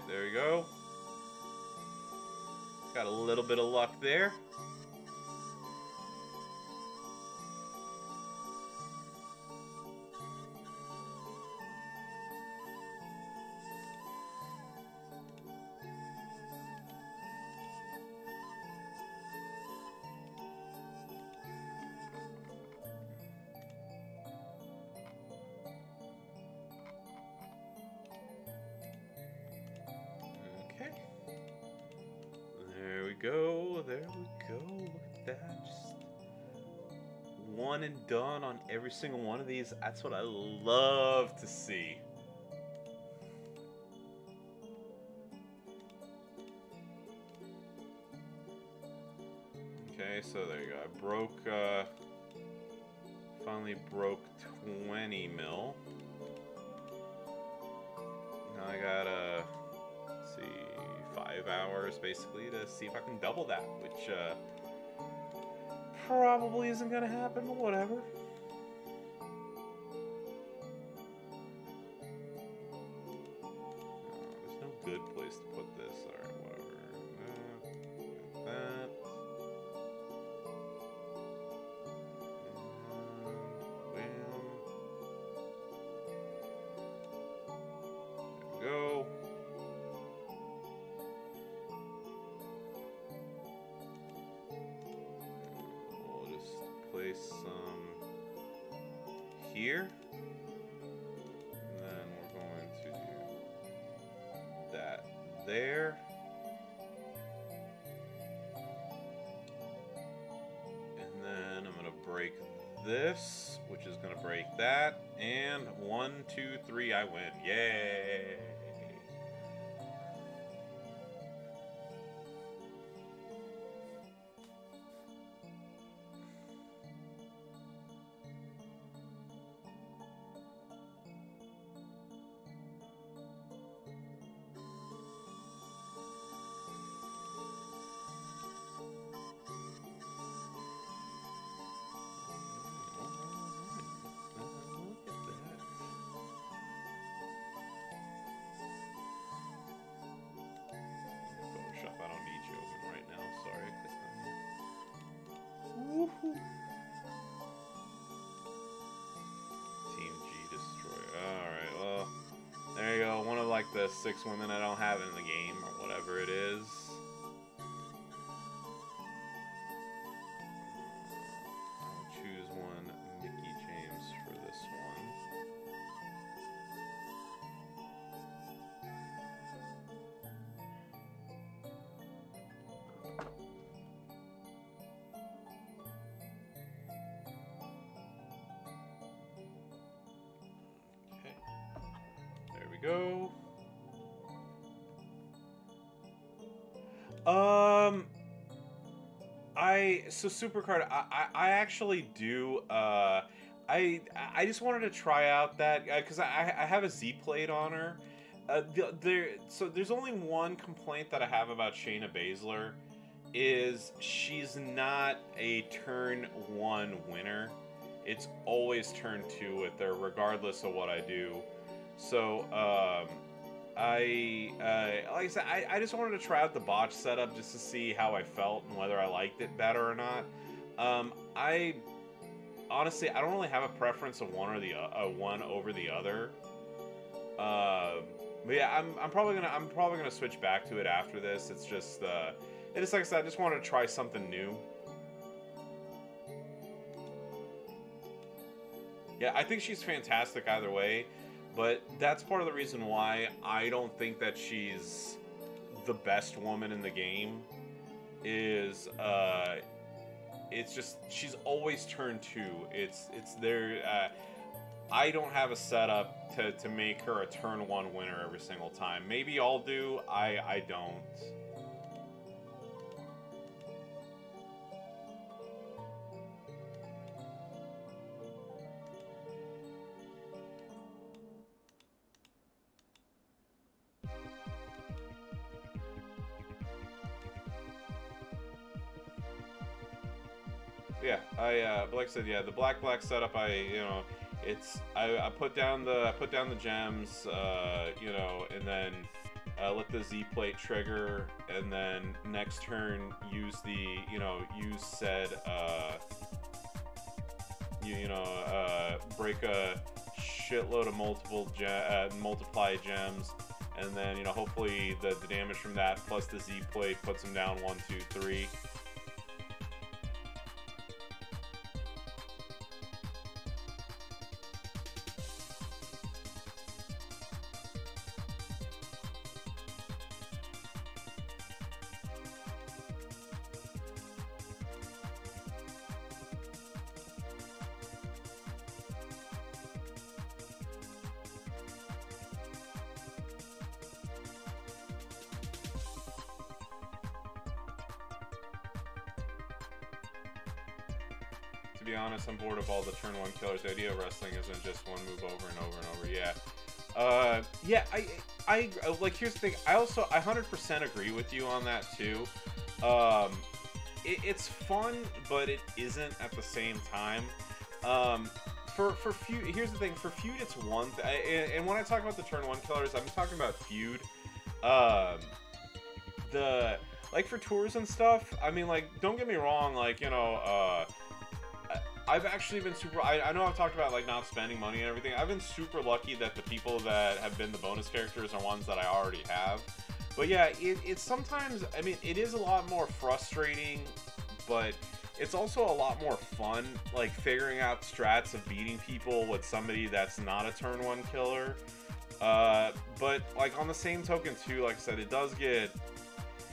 There you go. Got a little bit of luck there. Every single one of these. That's what I love to see. Okay, so there you go. I broke, uh, finally broke 20 mil. Now I got, uh, let's see, 5 hours basically to see if I can double that, which uh, probably isn't gonna happen, but whatever. Here. And then we're going to do that there. And then I'm going to break this, which is going to break that. And one, two, three, I win. Yay! The six women I don't have in the game, I so supercard I, I I actually do uh I I just wanted to try out that because I I have a Z plate on her. Uh, the, there so there's only one complaint that I have about Shayna Baszler is she's not a turn one winner. It's always turn two with her, regardless of what I do. So um, I uh, like I said, I, I just wanted to try out the botch setup just to see how I felt and whether I liked it better or not. Um, I honestly I don't really have a preference of one or the uh, one over the other. Um, but yeah, I'm, I'm probably gonna I'm probably gonna switch back to it after this. It's just uh, it's like I said, I just wanted to try something new. Yeah, I think she's fantastic either way, but that's part of the reason why I don't think that she's the best woman in the game. Is uh, it's just she's always turn two. It's it's there. Uh, I don't have a setup to, to make her a turn one winner every single time. Maybe I'll do. I I don't. Like I said, yeah, the black black setup. I you know, it's I, I put down the I put down the gems, uh, you know, and then uh, let the Z plate trigger, and then next turn use the you know use said uh, you you know uh, break a shitload of multiple ge- uh, multiply gems. And then you know, hopefully the, the damage from that plus the Z plate puts him down one, two, three. Killers. The idea of wrestling isn't just one move over and over and over. Yeah. Uh, yeah, I, I, like. Here's the thing. I also, I hundred percent agree with you on that too. Um, it, it's fun, but it isn't at the same time. Um, for for feud, here's the thing. For feud, it's one. Th- I, and, and when I talk about the turn one killers, I'm talking about feud. Um, the like for tours and stuff. I mean, like, don't get me wrong. Like, you know, uh, I've actually been super. I, I know I've talked about like not spending money and everything. I've been super lucky that the people that have been the bonus characters are ones that I already have. But yeah, it, it's sometimes. I mean, it is a lot more frustrating, but it's also a lot more fun. Like figuring out strats of beating people with somebody that's not a turn one killer. Uh, but like on the same token too, like I said, it does get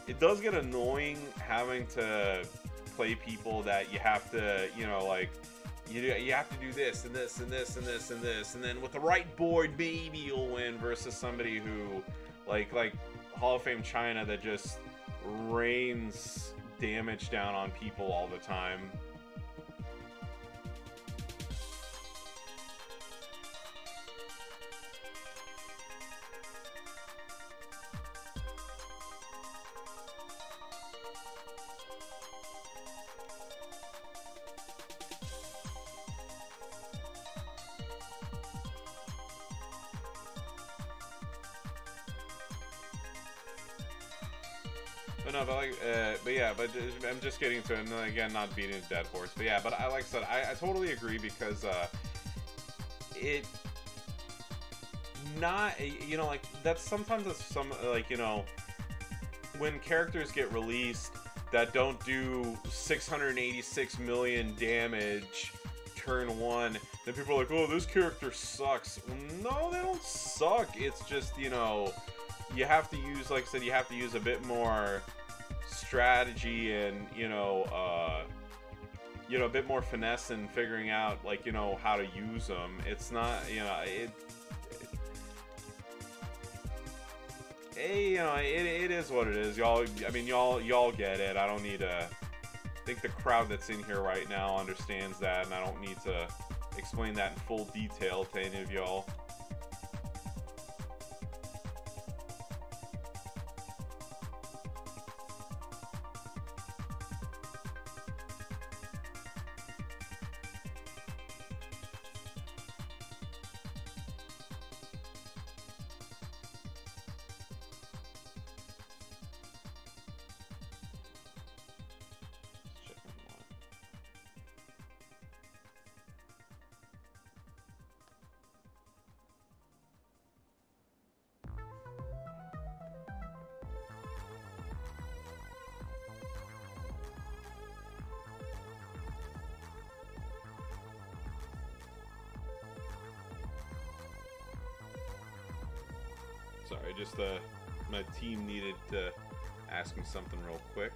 it does get annoying having to play people that you have to, you know, like you you have to do this and this and this and this and this, and then with the right board, maybe you'll win versus somebody who, like like Hall of Fame Chyna that just rains damage down on people all the time. But I'm just getting to, and again, not beating a dead horse. But yeah, but I like I said, I, I totally agree because uh, it not, you know, like that's sometimes it's some like you know when characters get released that don't do 686 million damage turn one, then people are like, oh, this character sucks. No, they don't suck. It's just you know you have to use, like I said, you have to use a bit more strategy and you know, uh, you know, a bit more finesse in figuring out, like you know, how to use them. It's not, you know, it. Hey, you know, it, it is what it is. Y'all, I mean, y'all, y'all get it. I don't need to. I think the crowd that's in here right now understands that, and I don't need to explain that in full detail to any of y'all. Me something real quick.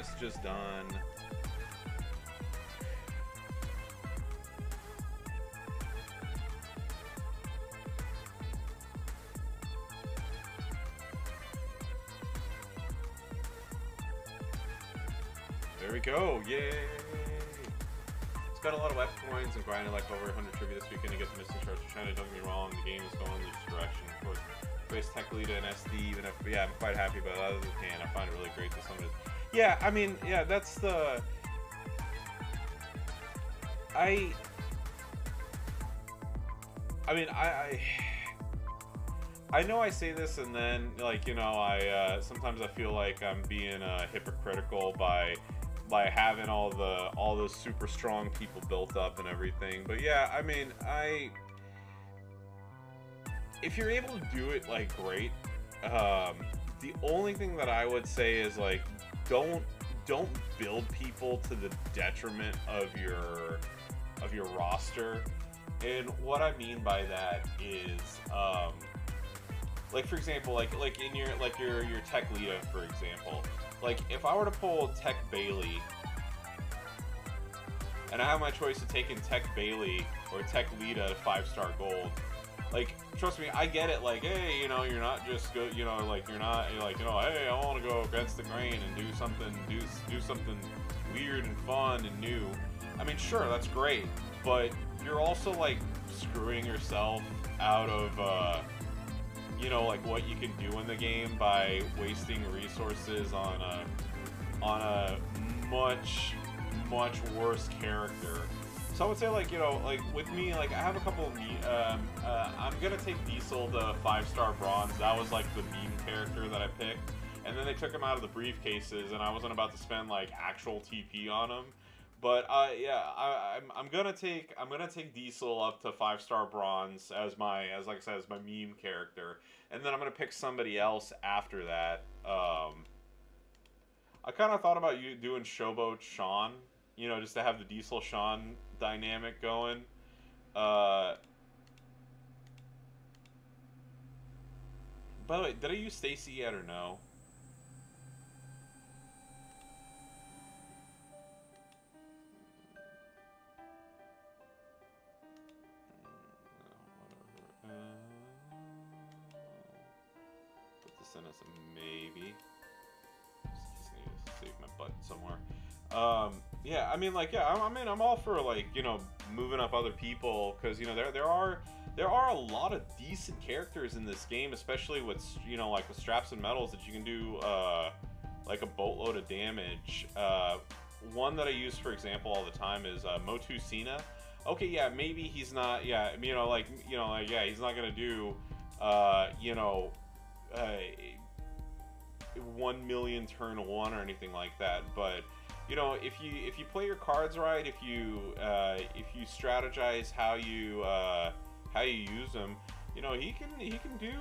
Message is done. There we go. Yay! Spent a lot of weapon coins and grinded like over 100 trivia this weekend the missing shards for Chyna. Don't get me wrong, the game is going in this direction. Of course, Grace Tech Lita and SD, even if, yeah, I'm quite happy about it. Other than can, I find it really great that some of it. Yeah, I mean, yeah, that's the. I. I mean, I. I I know I say this and then, like, you know, I uh, sometimes I feel like I'm being uh, hypocritical by by having all the all those super strong people built up and everything. But yeah, I mean, I if you're able to do it like great, um, the only thing that I would say is like don't don't build people to the detriment of your of your roster. And what I mean by that is, um, like for example, like like in your like your your Tech Lita, for example, like if I were to pull Tech Bailey, and I have my choice of taking Tech Bailey or Tech Lita five star gold, like trust me, I get it. Like hey, you know, you're not just go, you know, like you're not you're like you know, hey, I want to go against the grain and do something, do do something weird and fun and new. I mean, sure, that's great, but you're also like screwing yourself out of. Uh, you know like what you can do in the game by wasting resources on a on a much much worse character so i would say like you know like with me like i have a couple of me um, uh, i'm gonna take diesel the five star bronze. That was like the meme character that i picked. And then they took him out of the briefcases and i wasn't about to spend like actual tp on him. But uh, yeah, I, I'm, I'm gonna take I'm gonna take Diesel up to five star bronze as my as like I said as my meme character, and then I'm gonna pick somebody else after that. Um, I kind of thought about you doing Showboat Shawn, you know, just to have the Diesel Shawn dynamic going. Uh, by the way, did I use Stacy yet or no? A maybe. Just need to save my somewhere. Um, yeah, I mean, like, yeah, I, I mean, I'm all for like, you know, moving up other people because you know there there are there are a lot of decent characters in this game, especially with you know like with straps and medals that you can do uh, like a boatload of damage. Uh, one that I use, for example, all the time is uh, Motu Sina. Okay, yeah, maybe he's not. Yeah, you know, like you know, like yeah, he's not gonna do, uh, you know, uh, one million turn one or anything like that. But you know, if you if you play your cards right, if you uh, if you strategize how you uh, how you use them, you know, he can he can do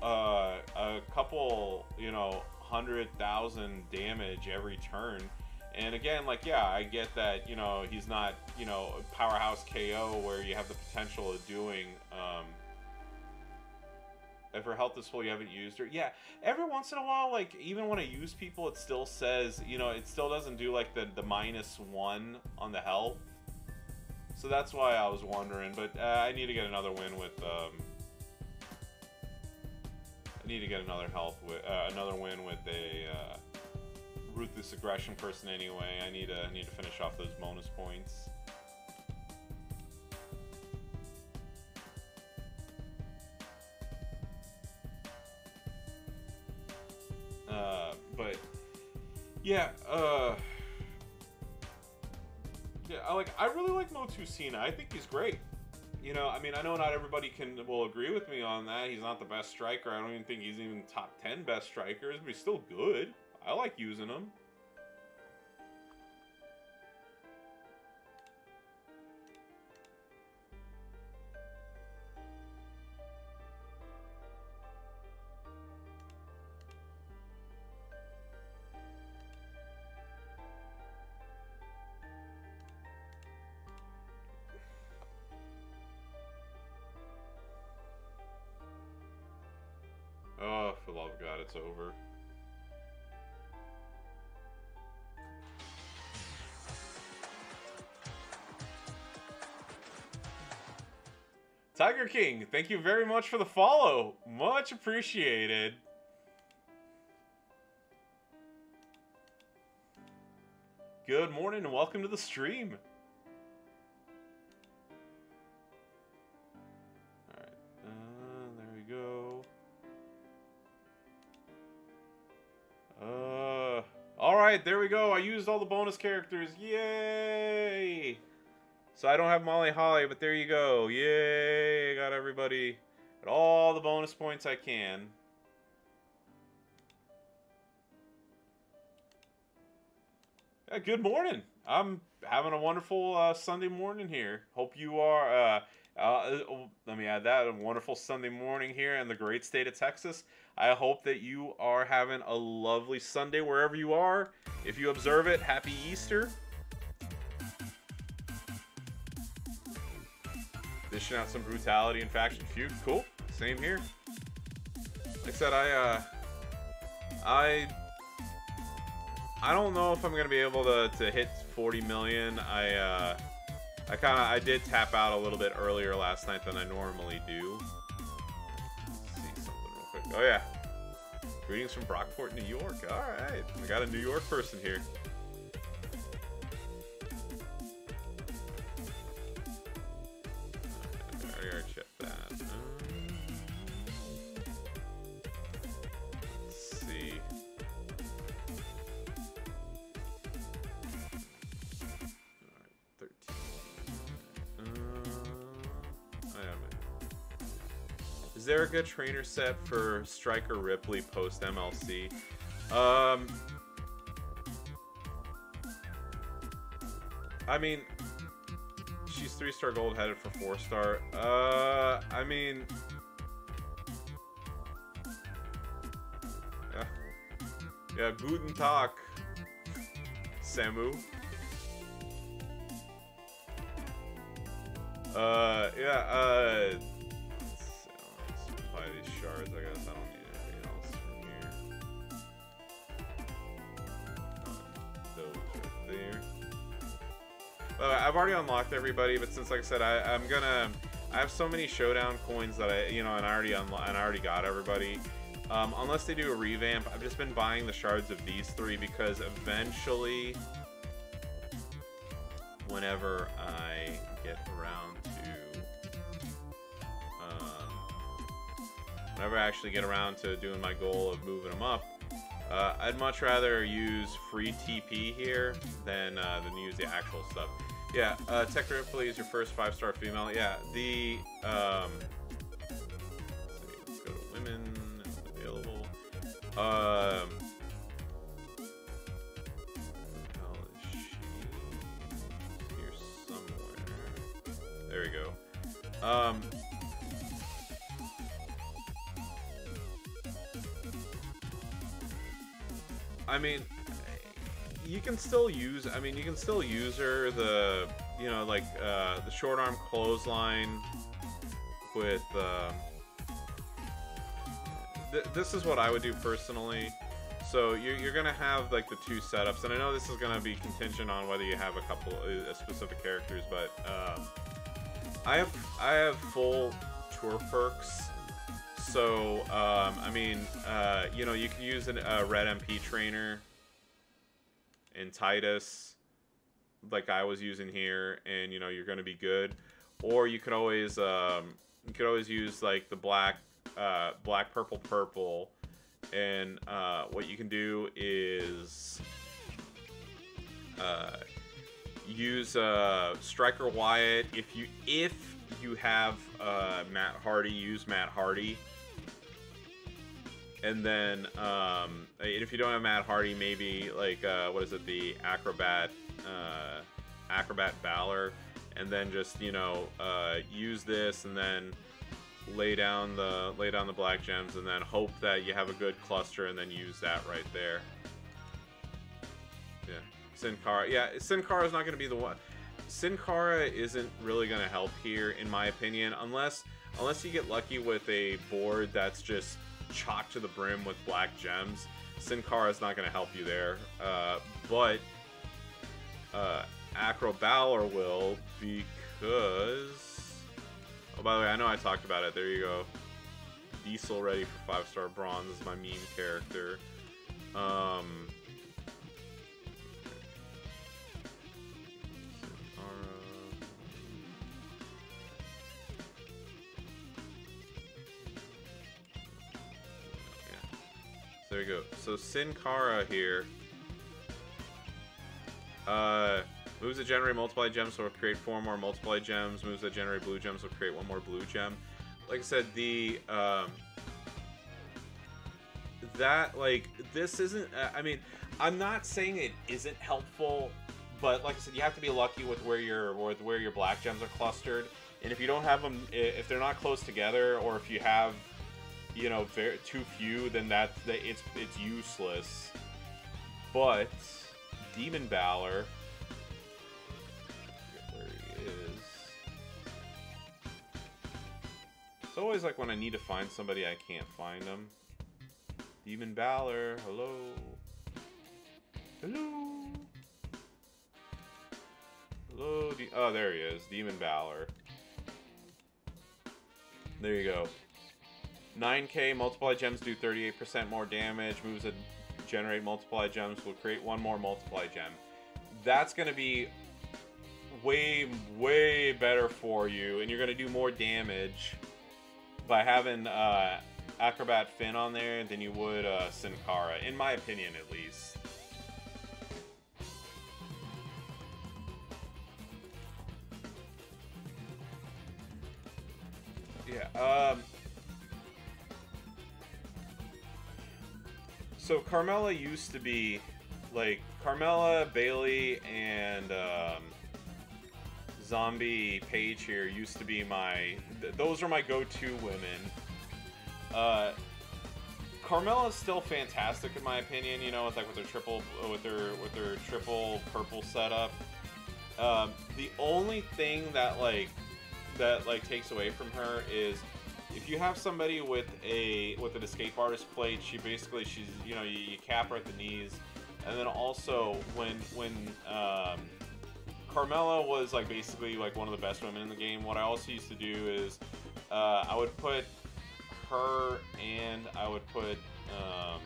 uh, a couple, you know, hundred thousand damage every turn. And again, like yeah, I get that you know he's not you know powerhouse KO where you have the potential of doing. Um, if her health is full, you haven't used her. Yeah, every once in a while, like even when I use people, it still says you know it still doesn't do like the the minus one on the health. So that's why I was wondering, but uh, I need to get another win with. Um, I need to get another health with uh, another win with a uh, ruthless aggression person anyway. I need to I need to finish off those bonus points. Uh, but yeah, uh, yeah, I like I really like Motu Sina. I think he's great. You know, I mean, I know not everybody can will agree with me on that. He's not the best striker. I don't even think he's even top ten best strikers, but he's still good. I like using him. Tiger King, thank you very much for the follow. Much appreciated. Good morning and welcome to the stream. Alright, uh, there we go. Uh, all right, there we go. I used all the bonus characters. Yay! So I don't have Molly Holly, but there you go. Yay! I got everybody at all the bonus points I can. Yeah, good morning. I'm having a wonderful uh, Sunday morning here. Hope you are. Uh, uh, let me add that a wonderful Sunday morning here in the great state of Texas. I hope that you are having a lovely Sunday wherever you are. If you observe it, happy Easter. Dishing out some brutality and faction feud. Cool. Same here. Like I said, I, uh, I, I don't know if I'm gonna be able to, to hit 40 million. I, uh, I kind of, I did tap out a little bit earlier last night than I normally do. Let's see something real quick. Oh yeah. Greetings from Brockport, New York. All right, we got a New York person here. Is a good trainer set for Striker Ripley post MLC? Um, I mean, she's three star gold headed for four star. Uh, I mean, yeah, yeah. Guten Tag, Samu. Uh, yeah. Uh, buy these shards. I guess I don't need anything else from here. Uh, those right there. Uh, I've already unlocked everybody, but since, like I said, I, I'm gonna. I have so many showdown coins that I, you know, and I already and I already got everybody. Um, unless they do a revamp, I've just been buying the shards of these three because eventually, whenever I get around to, I actually get around to doing my goal of moving them up, uh, I'd much rather use free TP here than uh, than use the actual stuff. Yeah, uh, Tech Ripley is your first five-star female. Yeah, the um, let's, let's go to women available. Um. There we go. Um, I mean, you can still use. I mean, you can still use her. The you know like uh, the short arm clothesline with. Um, th- this is what I would do personally. So you're, you're gonna have like the two setups, and I know this is gonna be contingent on whether you have a couple uh, specific characters, but um, I have I have full tour perks so, um, I mean, uh, you know, you can use a uh, red MP trainer in Titus, like I was using here, and you know you're going to be good. Or you could always, um, you could always use like the black, uh, black, purple, purple, and uh, what you can do is uh, use uh, Striker Wyatt if you if you have uh, Matt Hardy, use Matt Hardy. And then, um, if you don't have Matt Hardy, maybe like uh, what is it, the Acrobat, uh, Acrobat Balor, and then just you know uh, use this, and then lay down the lay down the black gems, and then hope that you have a good cluster, and then use that right there. Yeah, Sin Cara. Yeah, Sin Cara is not going to be the one. Sin Cara isn't really going to help here, in my opinion, unless unless you get lucky with a board that's just chocked to the brim with black gems. Sin Cara is not going to help you there, uh, but uh, Acro Balor will because. Oh, by the way, I know I talked about it. There you go. Diesel ready for five star bronze is my meme character. Um, There you go. So Sin Cara here. Uh, moves that generate multiply gems will create four more multiply gems. Moves that generate blue gems will create one more blue gem. Like I said, the um, that like this isn't. Uh, I mean, I'm not saying it isn't helpful, but like I said, you have to be lucky with where your with where your black gems are clustered. And if you don't have them, if they're not close together, or if you have you know, very too few, then that, that it's it's useless. But Demon he is. always like when I need to find somebody, I can't find them. Demon Balor, hello. Hello. Hello. De- oh, there he is. Demon Balor. There you go. 9k multiply gems do 38% more damage. Moves that generate multiply gems will create one more multiply gem. That's going to be way, way better for you, and you're going to do more damage by having uh, Acrobat Finn on there than you would uh, Sin Cara, in my opinion at least. Yeah, um... So Carmella used to be, like, Carmella, Bailey, and, um, Zombie Paige here used to be my... Th those are my go-to women. Uh... Carmella is still fantastic in my opinion, you know, with like with her triple with her with her triple purple setup. Um, the only thing that like that like takes away from her is if you have somebody with a with an escape artist plate, she basically she's you know you, you cap her at the knees, and then also when when um, Carmella was like basically like one of the best women in the game. What I also used to do is uh, I would put her and I would put um,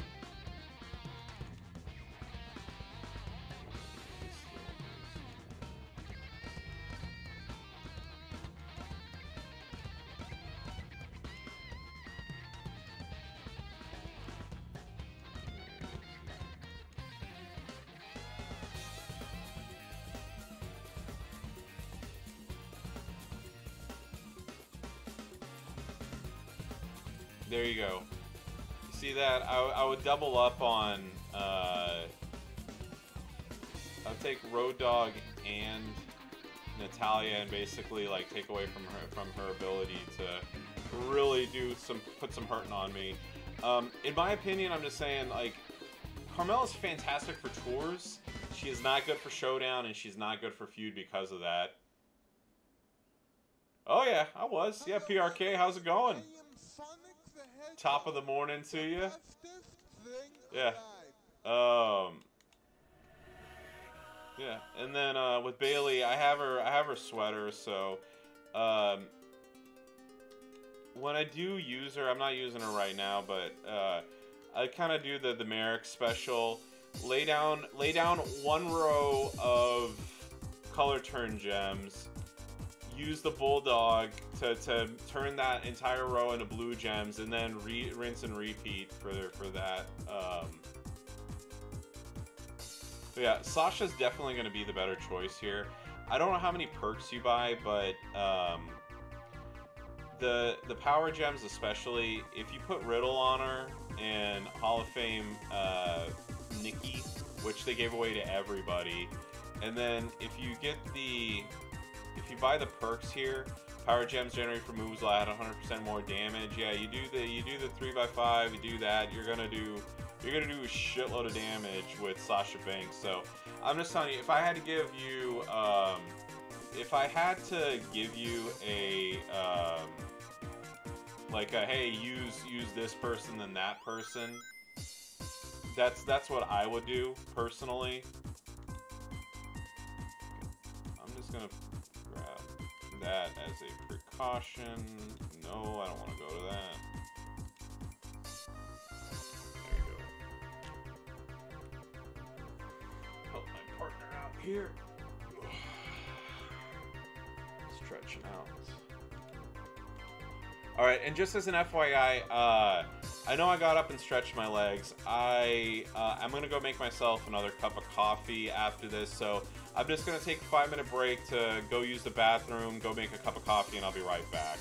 There you go. See that? I, I would double up on. Uh, I'd take Road Dog and Natalya and basically like take away from her from her ability to really do some put some hurting on me. Um, in my opinion, I'm just saying like Carmella's fantastic for tours. She is not good for showdown, and she's not good for feud because of that. Oh yeah, I was. Yeah, PRK, how's it going? Top of the morning to you. Yeah. Um. Yeah, and then uh, with Bailey, I have her. I have her sweater. So, um, when I do use her, I'm not using her right now, but uh, I kind of do the the Merrick special. Lay down, lay down one row of color turn gems use the bulldog to, to turn that entire row into blue gems and then re rinse and repeat for for that um, yeah sasha's definitely going to be the better choice here. I don't know how many perks you buy but um, the the power gems especially if you put riddle on her and hall of fame uh, nikki which they gave away to everybody and then if you get the if you buy the perks here, power gems generate for moves will add 100% more damage. Yeah, you do the you do the three x five, you do that, you're gonna do you're gonna do a shitload of damage with Sasha Banks. So I'm just telling you, if I had to give you, um, if I had to give you a um, like a hey use use this person then that person, that's that's what I would do personally. I'm just gonna that as a precaution. No, I don't want to go to that. There you go. Help my partner out here. Stretching out. Alright, and just as an FYI, uh, I know I got up and stretched my legs. I, uh, I'm gonna go make myself another cup of coffee after this, so I'm just going to take a five minute break to go use the bathroom, go make a cup of coffee, and I'll be right back.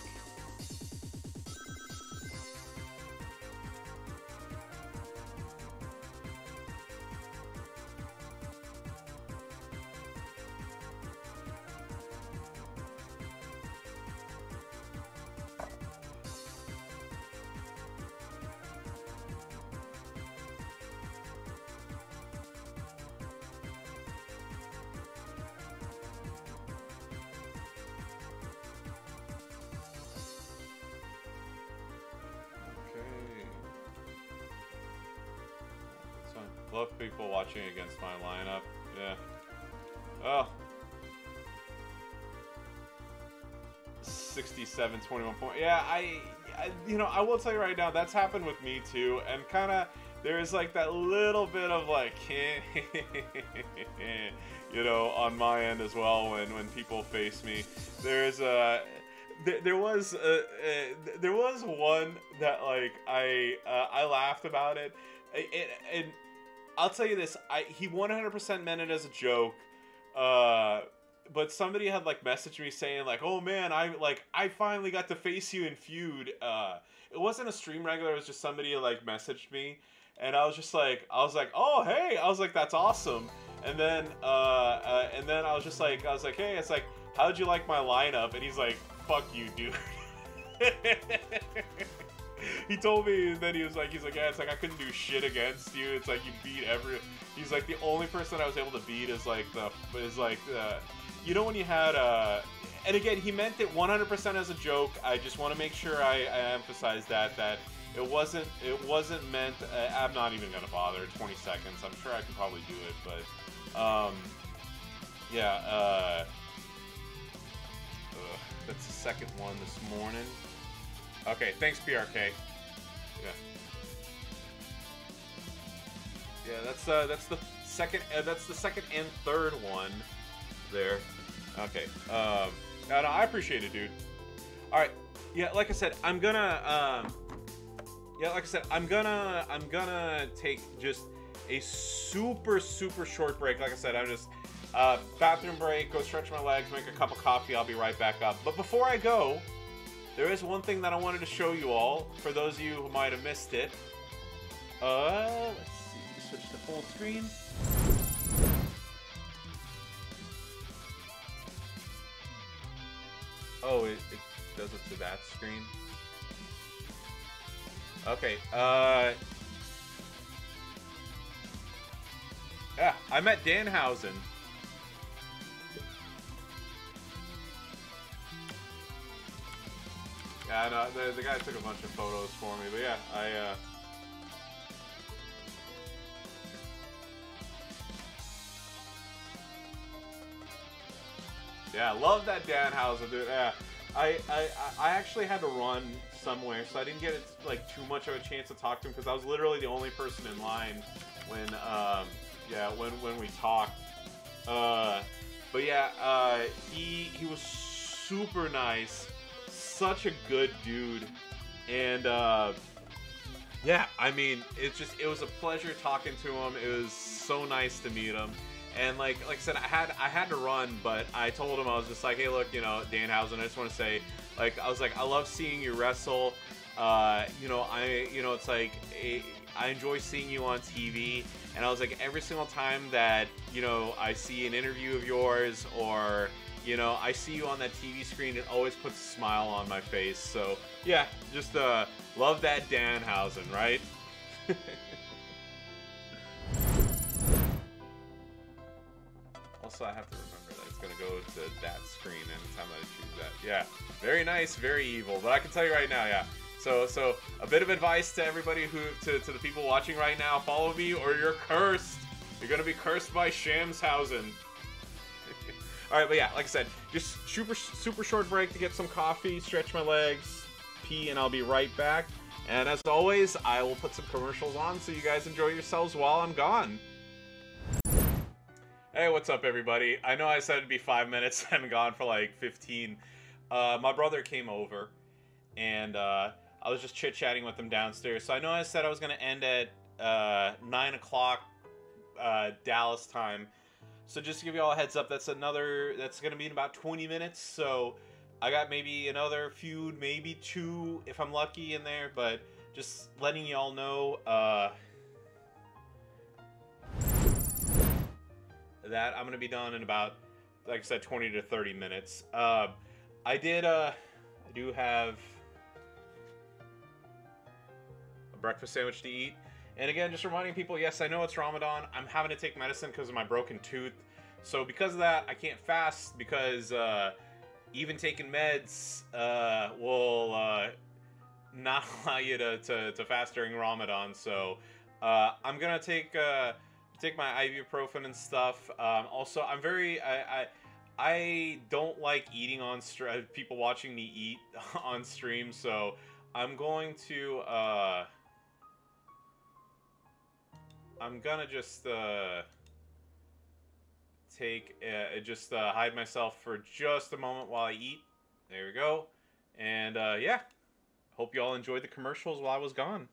People watching against my lineup. Yeah. Oh. 67, 21 point. Yeah, I, I, you know, I will tell you right now, that's happened with me too, and kind of there's like that little bit of like, you know, on my end as well when when people face me. There's a. There, there was a, there was one that like I uh, I laughed about it. It, it, and I'll tell you this: I he 100% meant it as a joke. Uh, but somebody had like messaged me saying like, "Oh man, I like I finally got to face you in feud." Uh, it wasn't a stream regular; it was just somebody like messaged me, and I was just like, I was like, "Oh hey," I was like, "That's awesome." And then uh, uh and then I was just like, I was like, "Hey," it's like, "How'd you like my lineup?" And he's like, "Fuck you, dude." he told me and then he was like he's like yeah it's like i couldn't do shit against you. It's like you beat every he's like the only person i was able to beat is like the is like uh you know when you had uh and again he meant it 100% as a joke. I just want to make sure I, I emphasize that that it wasn't it wasn't meant uh, i'm not even gonna bother 20 seconds. I'm sure i can probably do it but um yeah uh ugh, that's the second one this morning Okay, thanks PRK. Yeah. Yeah, that's uh that's the second uh, that's the second and third one there. Okay. Um no, no, I appreciate it, dude. All right. Yeah, like I said, I'm gonna um yeah, like I said, I'm gonna I'm gonna take just a super super short break. Like I said, I'm just uh, bathroom break, go stretch my legs, make a cup of coffee. I'll be right back up. But before I go, there is one thing that I wanted to show you all, for those of you who might have missed it. Uh, let's see, switch to full screen. Oh, it, it does it to that screen? Okay, uh... Yeah, I met Danhausen. Yeah. The, the guy took a bunch of photos for me, but yeah, I, uh... Yeah, love that Danhausen, dude. Yeah, I, I, I actually had to run somewhere, so I didn't get it like too much of a chance to talk to him because I was literally the only person in line when, um, yeah, when when we talked. Uh, but yeah, uh, he he was super nice such a good dude, and uh, yeah, I mean, it's just it was a pleasure talking to him. It was so nice to meet him. And like like I said, I had I had to run, but I told him I was just like, hey, look, you know, Dan Danhausen, I just want to say, like, I was like, I love seeing you wrestle. Uh, you know, I you know, it's like I enjoy seeing you on TV. And I was like, every single time that you know I see an interview of yours or you know, I see you on that TV screen, it always puts a smile on my face. So, yeah, just uh, love that Danhausen, right? also, I have to remember that it's going to go to that screen anytime I choose that. Yeah, very nice, very evil. But I can tell you right now, yeah. So, so a bit of advice to everybody who, to, to the people watching right now, follow me or you're cursed. You're going to be cursed by Shamshausen. All right, but yeah, like I said, just super super short break to get some coffee, stretch my legs, pee, and I'll be right back. And as always, I will put some commercials on so you guys enjoy yourselves while I'm gone. Hey, what's up, everybody? I know I said it'd be five minutes. I'm gone for like 15. Uh, my brother came over, and uh, I was just chit chatting with him downstairs. So I know I said I was going to end at uh, 9 o'clock uh, Dallas time. So just to give you all a heads up, that's another that's gonna be in about 20 minutes. So I got maybe another feud, maybe two if I'm lucky in there, but just letting y'all know uh, that I'm gonna be done in about, like I said, 20 to 30 minutes. Uh, I did. Uh, I do have a breakfast sandwich to eat. And again, just reminding people, yes, I know it's Ramadan. I'm having to take medicine because of my broken tooth. So because of that, I can't fast because uh, even taking meds uh, will uh, not allow you to, to, to, fast during Ramadan. So uh, I'm gonna take uh, take my ibuprofen and stuff. Um, also, I'm very I, I I don't like eating on people watching me eat on stream, so I'm going to uh I'm gonna just uh take uh, just uh, hide myself for just a moment while I eat. There we go. And uh, yeah, hope you all enjoyed the commercials while I was gone.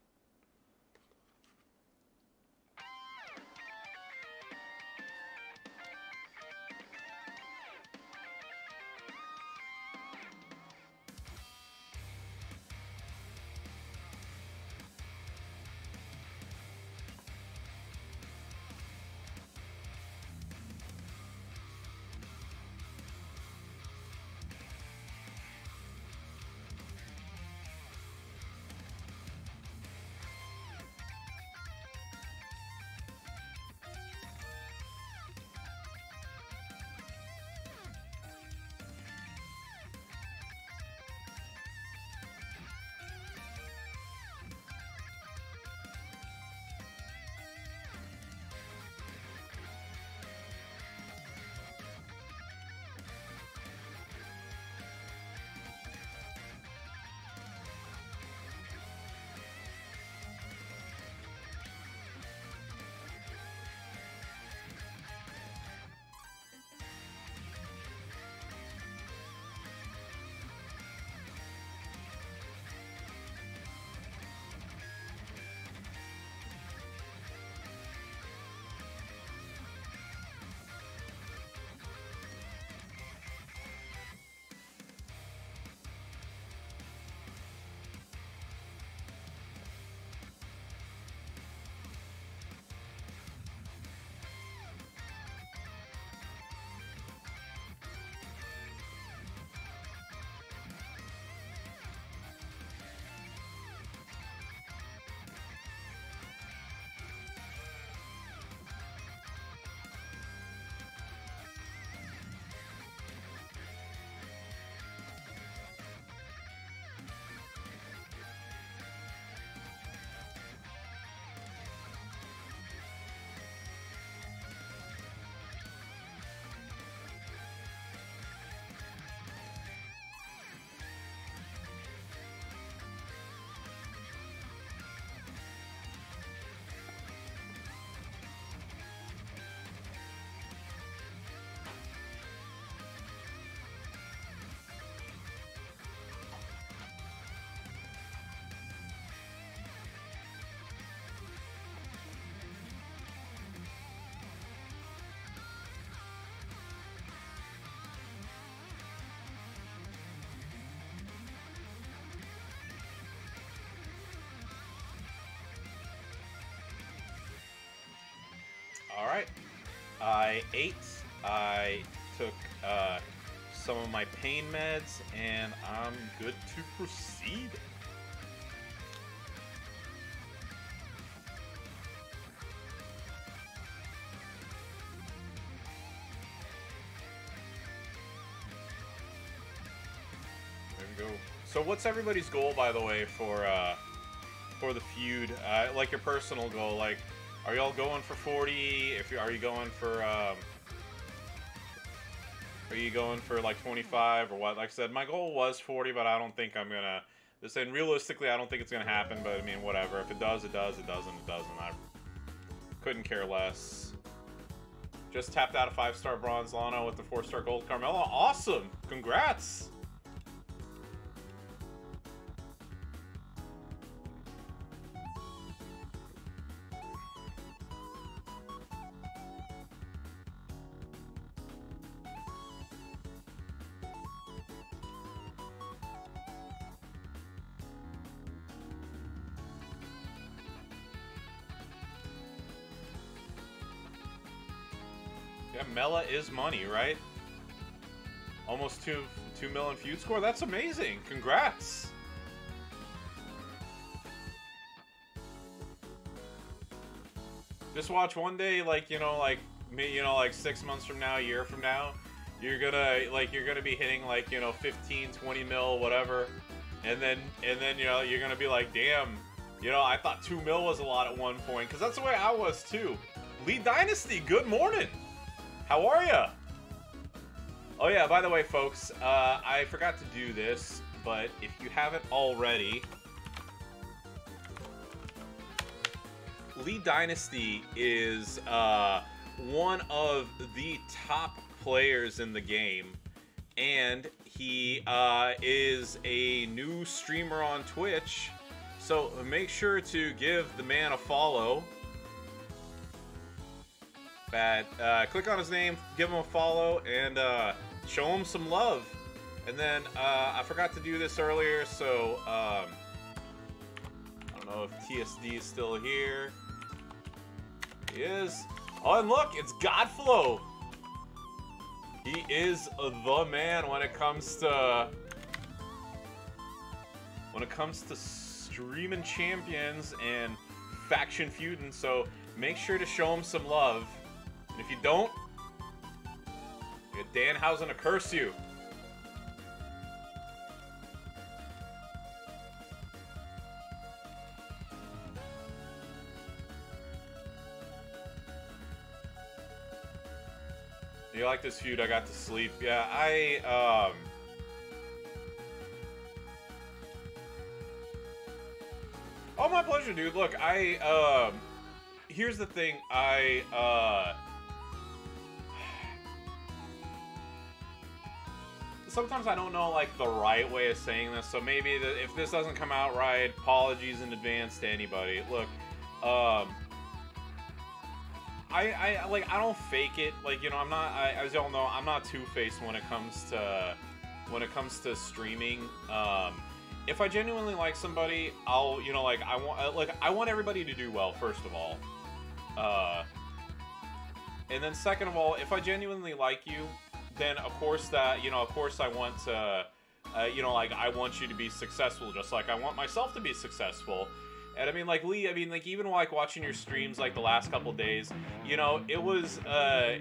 All right. I ate. I took uh, some of my pain meds, and I'm good to proceed. There we go. So, what's everybody's goal, by the way, for uh, for the feud? Uh, like your personal goal, like are y'all going for 40? If you are you going for um, are you going for like 25 or what? Like I said, my goal was 40, but I don't think I'm gonna. Just saying, realistically, I don't think it's gonna happen. But I mean, whatever. If it does, it does. It doesn't, it doesn't. I couldn't care less. Just tapped out a five-star bronze Lana with the four-star gold Carmella. Awesome! Congrats! Money, right? Almost two two million feud score. That's amazing. Congrats. Just watch one day, like you know, like me, you know, like six months from now, a year from now, you're gonna like you're gonna be hitting like you know 15, 20 mil, whatever, and then and then you know you're gonna be like, damn, you know, I thought two mil was a lot at one point, because that's the way I was too. Lee Dynasty, good morning. How are ya? Oh yeah, by the way, folks, uh, I forgot to do this, but if you haven't already, Lee Dynasty is uh, one of the top players in the game, and he uh, is a new streamer on Twitch. So make sure to give the man a follow. That uh, click on his name, give him a follow, and uh, show him some love. And then uh, I forgot to do this earlier, so um, I don't know if TSD is still here. He is. Oh, and look, it's Godflow. He is the man when it comes to when it comes to streaming champions and faction feuding. So make sure to show him some love. And if you don't, Dan Danhausen to curse you. You like this feud? I got to sleep. Yeah, I, um... Oh, my pleasure, dude. Look, I, um... Here's the thing. I, uh... Sometimes I don't know, like, the right way of saying this, so maybe the, if this doesn't come out right, apologies in advance to anybody. Look, um... I, I like I don't fake it. Like you know, I'm not. I, as y'all know, I'm not two faced when it comes to when it comes to streaming. Um, if I genuinely like somebody, I'll you know like I want like I want everybody to do well first of all, uh, and then second of all, if I genuinely like you, then of course that you know of course I want to. Uh, you know, like I want you to be successful, just like I want myself to be successful. And I mean, like Lee, I mean, like even like watching your streams like the last couple days, you know, it was uh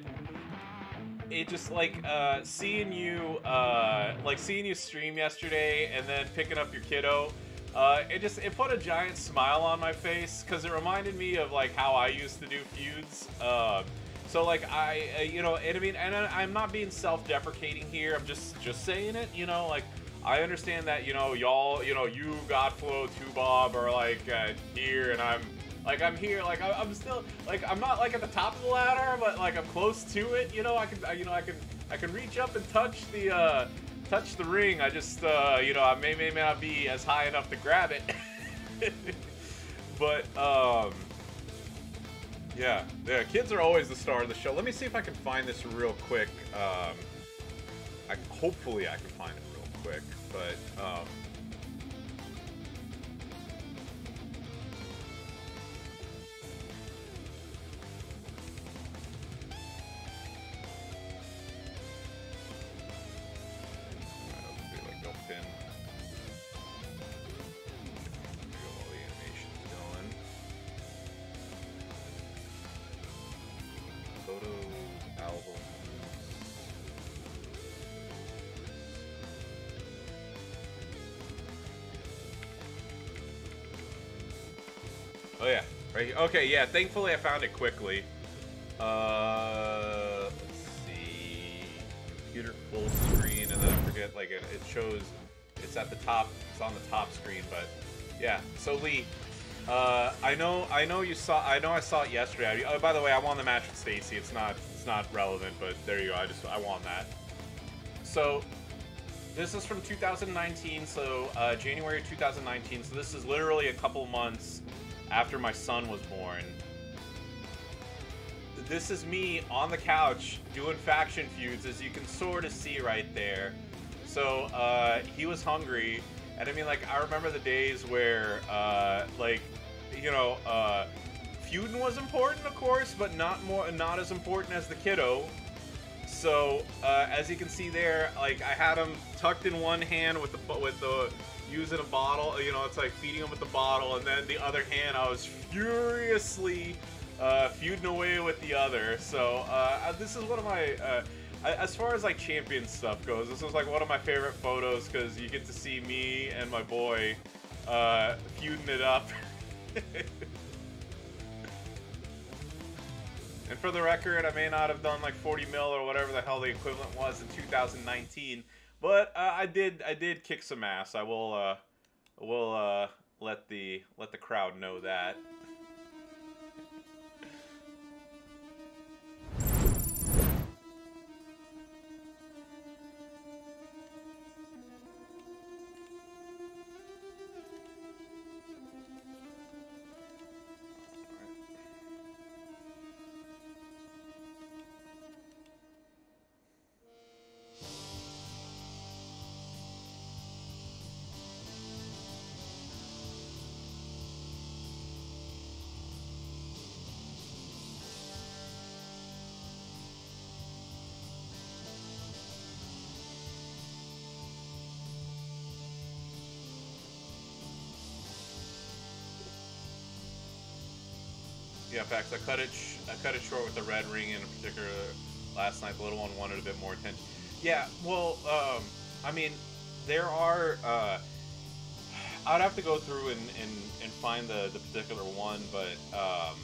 it just like uh seeing you uh like seeing you stream yesterday and then picking up your kiddo uh, it just it put a giant smile on my face because it reminded me of like how I used to do feuds. Uh, so like I, uh, you know, and I mean, and I'm not being self-deprecating here. I'm just just saying it. You know, like I understand that you know y'all, you know you Godflow, Two Bob are like uh, here, and I'm like I'm here, like I'm still like I'm not like at the top of the ladder, but like I'm close to it. You know, I can, I, you know, I can, I can reach up and touch the, uh, touch the ring. I just, uh, you know, I may, may not be as high enough to grab it, but um, yeah, yeah, kids are always the star of the show. Let me see if I can find this real quick. Um, I hopefully I can find it real quick, but um, Oh yeah, right here. okay, yeah, thankfully I found it quickly. Uh, let's see. Computer full screen, and then I forget, like, it, it shows, it's at the top, it's on the top screen, but yeah. So, Lee, uh, I know, I know you saw, I know I saw it yesterday. Oh, by the way, I won the match with Stacy. It's not, it's not relevant, but there you go. I just, I won that. So, this is from 2019, so uh, January 2019. So this is literally a couple months after my son was born. This is me on the couch doing faction feuds, as you can sort of see right there. So uh, he was hungry, and I mean, like, I remember the days where, uh, like, you know, uh, feuding was important, of course, but not more, not as important as the kiddo. So uh, as you can see there, like, I had him tucked in one hand with the with the using a bottle, you know, it's like feeding him with the bottle, and then the other hand, I was furiously uh, feuding away with the other. So uh, uh this is one of my, uh, as far as like champion stuff goes, this was like one of my favorite photos because you get to see me and my boy uh, feuding it up. And for the record, I may not have done like 40 mil or whatever the hell the equivalent was in 2019, but uh, I did I did kick some ass. I will uh, will uh, let the let the crowd know that. I cut it. I cut it short with the red ring in particular last night. The little one wanted a bit more attention. Yeah. Well, um, I mean, there are. Uh, I'd have to go through and, and, and find the, the particular one, but um,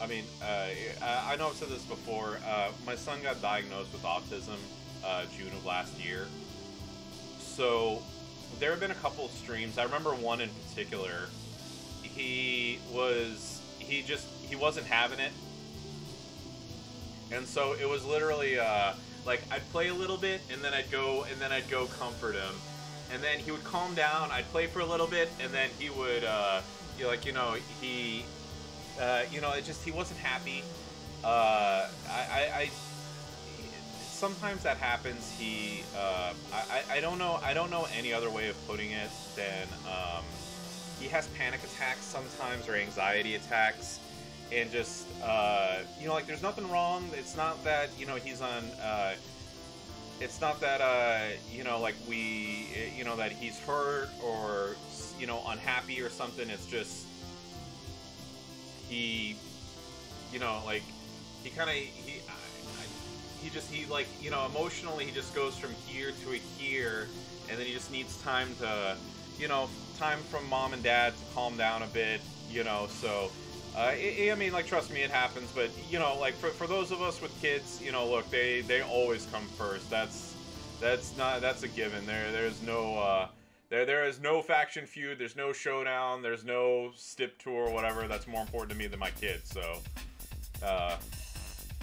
I mean, uh, I, I know I've said this before. Uh, my son got diagnosed with autism uh, June of last year, so there have been a couple of streams. I remember one in particular. He was he just he wasn't having it, and so it was literally uh, like I'd play a little bit and then I'd go and then I'd go comfort him, and then he would calm down. I'd play for a little bit and then he would uh, like you know he uh, you know it just he wasn't happy. Uh, I, I, I sometimes that happens. He, uh, I, I don't know. I don't know any other way of putting it than um, he has panic attacks sometimes or anxiety attacks, and just uh, you know, like there's nothing wrong. It's not that you know he's on. Uh, it's not that uh, you know, like we, you know, that he's hurt or you know unhappy or something. It's just he, you know, like he kind of he. I, I, he just he like you know emotionally he just goes from here to here and then he just needs time to you know time from mom and dad to calm down a bit you know so uh, i I mean like trust me it happens but you know like for, for those of us with kids you know look they they always come first that's that's not that's a given there there's no uh there there is no faction feud there's no showdown there's no stip tour whatever that's more important to me than my kids so uh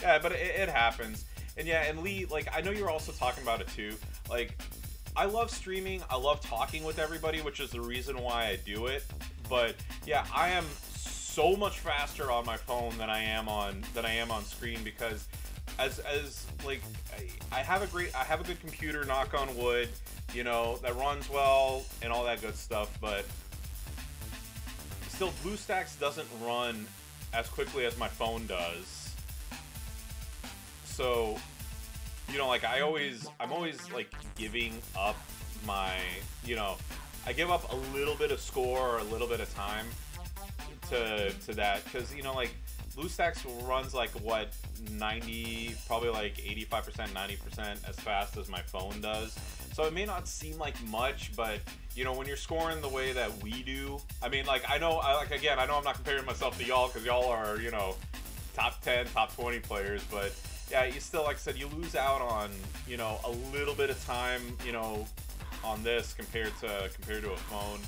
yeah but it, it happens and yeah, and Lee, like I know you're also talking about it too. Like I love streaming. I love talking with everybody, which is the reason why I do it. But yeah, I am so much faster on my phone than I am on than I am on screen because as as like I, I have a great I have a good computer, knock on wood, you know, that runs well and all that good stuff, but still BlueStacks doesn't run as quickly as my phone does. So you know like i always i'm always like giving up my you know i give up a little bit of score or a little bit of time to to that because you know like BlueStacks runs like what 90 probably like 85% 90% as fast as my phone does so it may not seem like much but you know when you're scoring the way that we do i mean like i know I, like again i know i'm not comparing myself to y'all because y'all are you know top 10 top 20 players but yeah, you still, like I said, you lose out on, you know, a little bit of time, you know, on this compared to compared to a phone.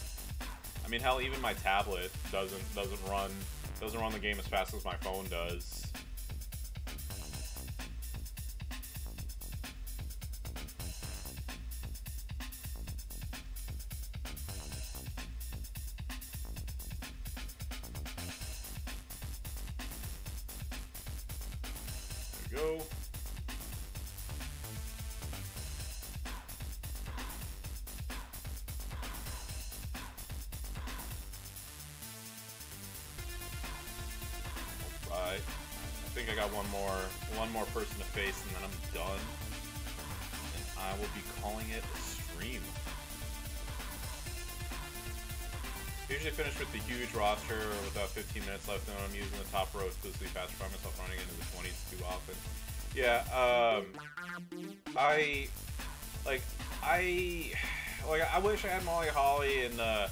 I mean, hell, even my tablet doesn't doesn't run doesn't run the game as fast as my phone does. 15 minutes left, and I'm using the top row exclusively fast. I find myself running into the 20s too often. Yeah, um, I, like, I, like, I wish I had Molly Holly and, uh,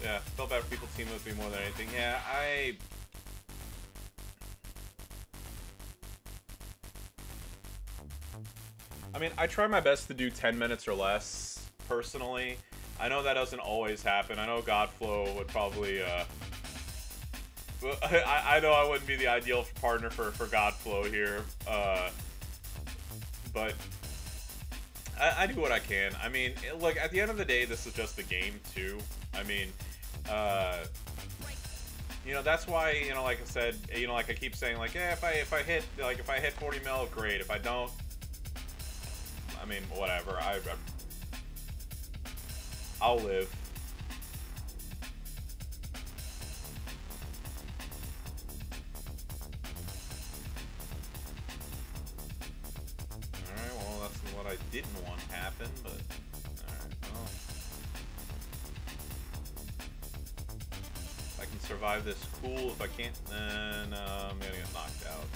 yeah, felt bad for people team with me more than anything. Yeah, I, I mean, I try my best to do 10 minutes or less, personally. I know that doesn't always happen. I know Godflow would probably, uh, I, I know I wouldn't be the ideal partner for, for Godflow here, uh, but I, I do what I can. I mean, look, at the end of the day, this is just a game, too. I mean, uh, you know, that's why, you know, like I said, you know, like I keep saying, like, yeah, if I if I hit like if I hit 40 mil, great. If I don't, I mean, whatever. I I'll live. I didn't want to happen, but... I can survive this, cool. If I can't, then uh, I'm gonna get knocked out.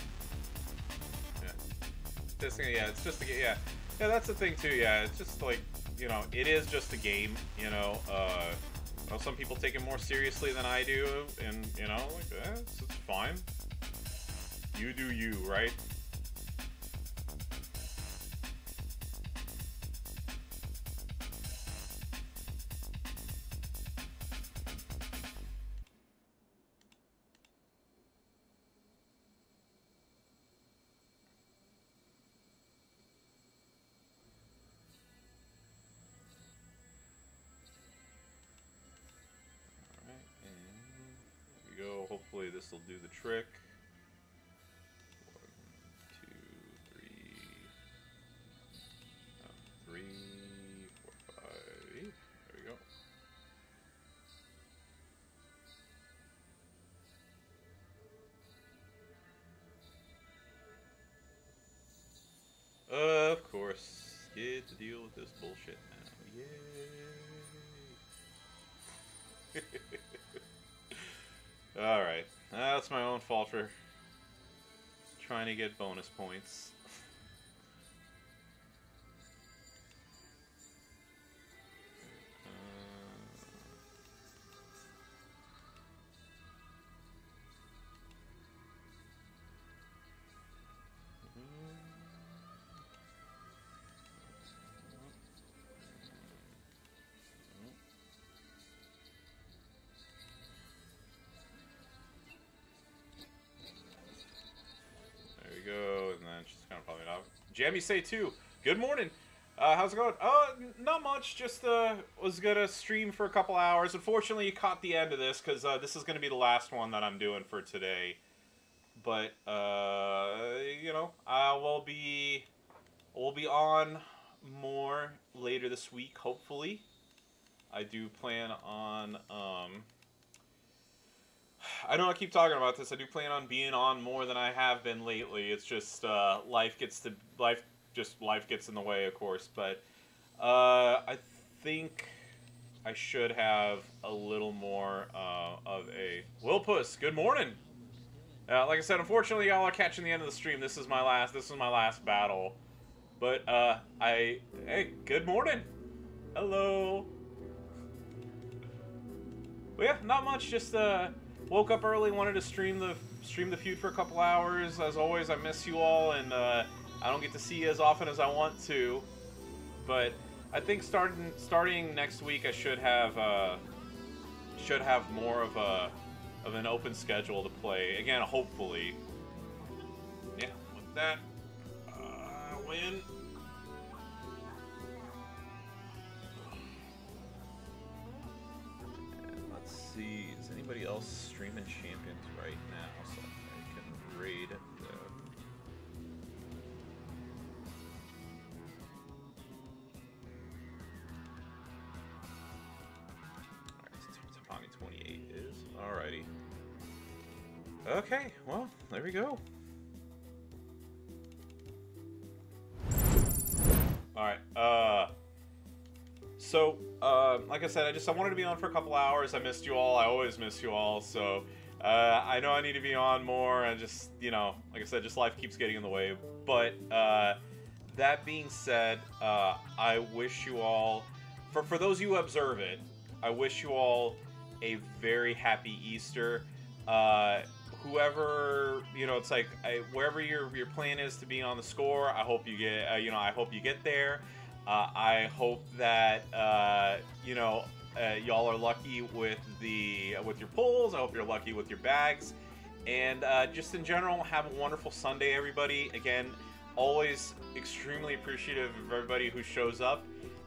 Yeah. Thing, yeah, it's just a, yeah. Yeah, that's the thing, too, yeah. It's just like, you know, it is just a game, you know. Uh, well, some people take it more seriously than I do, and, you know, like, eh, it's, it's fine. You do you, right? Will do the trick. One, two, three. Oh, three, four, five. There we go. Of course. Get to deal with this bullshit now. Yay! Alright. That's my own fault for trying to get bonus points. Jammy say too. Good morning. Uh, how's it going? Uh, not much. Just uh, was gonna stream for a couple hours. Unfortunately, you caught the end of this because uh, this is gonna be the last one that I'm doing for today. But uh, you know, I will be, we'll be on more later this week. Hopefully, I do plan on um. I know I keep talking about this. I do plan on being on more than I have been lately. It's just uh, life gets to life, just life gets in the way, of course. But uh, I think I should have a little more uh, of a Wilpus. Good morning. Uh, like I said, unfortunately, y'all are catching the end of the stream. This is my last. This is my last battle. But uh, I hey, good morning. Hello. But yeah, not much. Just uh, woke up early, wanted to stream the stream the feud for a couple hours. As always, I miss you all, and uh, I don't get to see you as often as I want to. But I think starting starting next week, I should have uh, should have more of a of an open schedule to play again. Hopefully, yeah. With that, uh, win. Let's see, anybody else streaming champions right now so I can raid them? Alright, 28 is. Alrighty. Okay, well, there we go. Alright, uh. So, uh, like I said, I just I wanted to be on for a couple hours. I missed you all. I always miss you all. So, uh, I know I need to be on more. And just you know, like I said, just life keeps getting in the way. But uh, that being said, uh, I wish you all, for for those who observe it, I wish you all a very happy Easter. Uh, whoever you know, it's like I, wherever your your plan is to be on the score. I hope you get uh, you know I hope you get there. Uh, I hope that uh, you know uh, y'all are lucky with the with your pulls. I hope you're lucky with your bags, and uh, just in general, have a wonderful Sunday, everybody. Again, always extremely appreciative of everybody who shows up.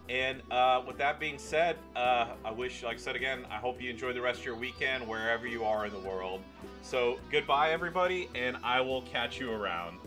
And uh, with that being said, uh, I wish, like I said again, I hope you enjoy the rest of your weekend wherever you are in the world. So goodbye, everybody, and I will catch you around.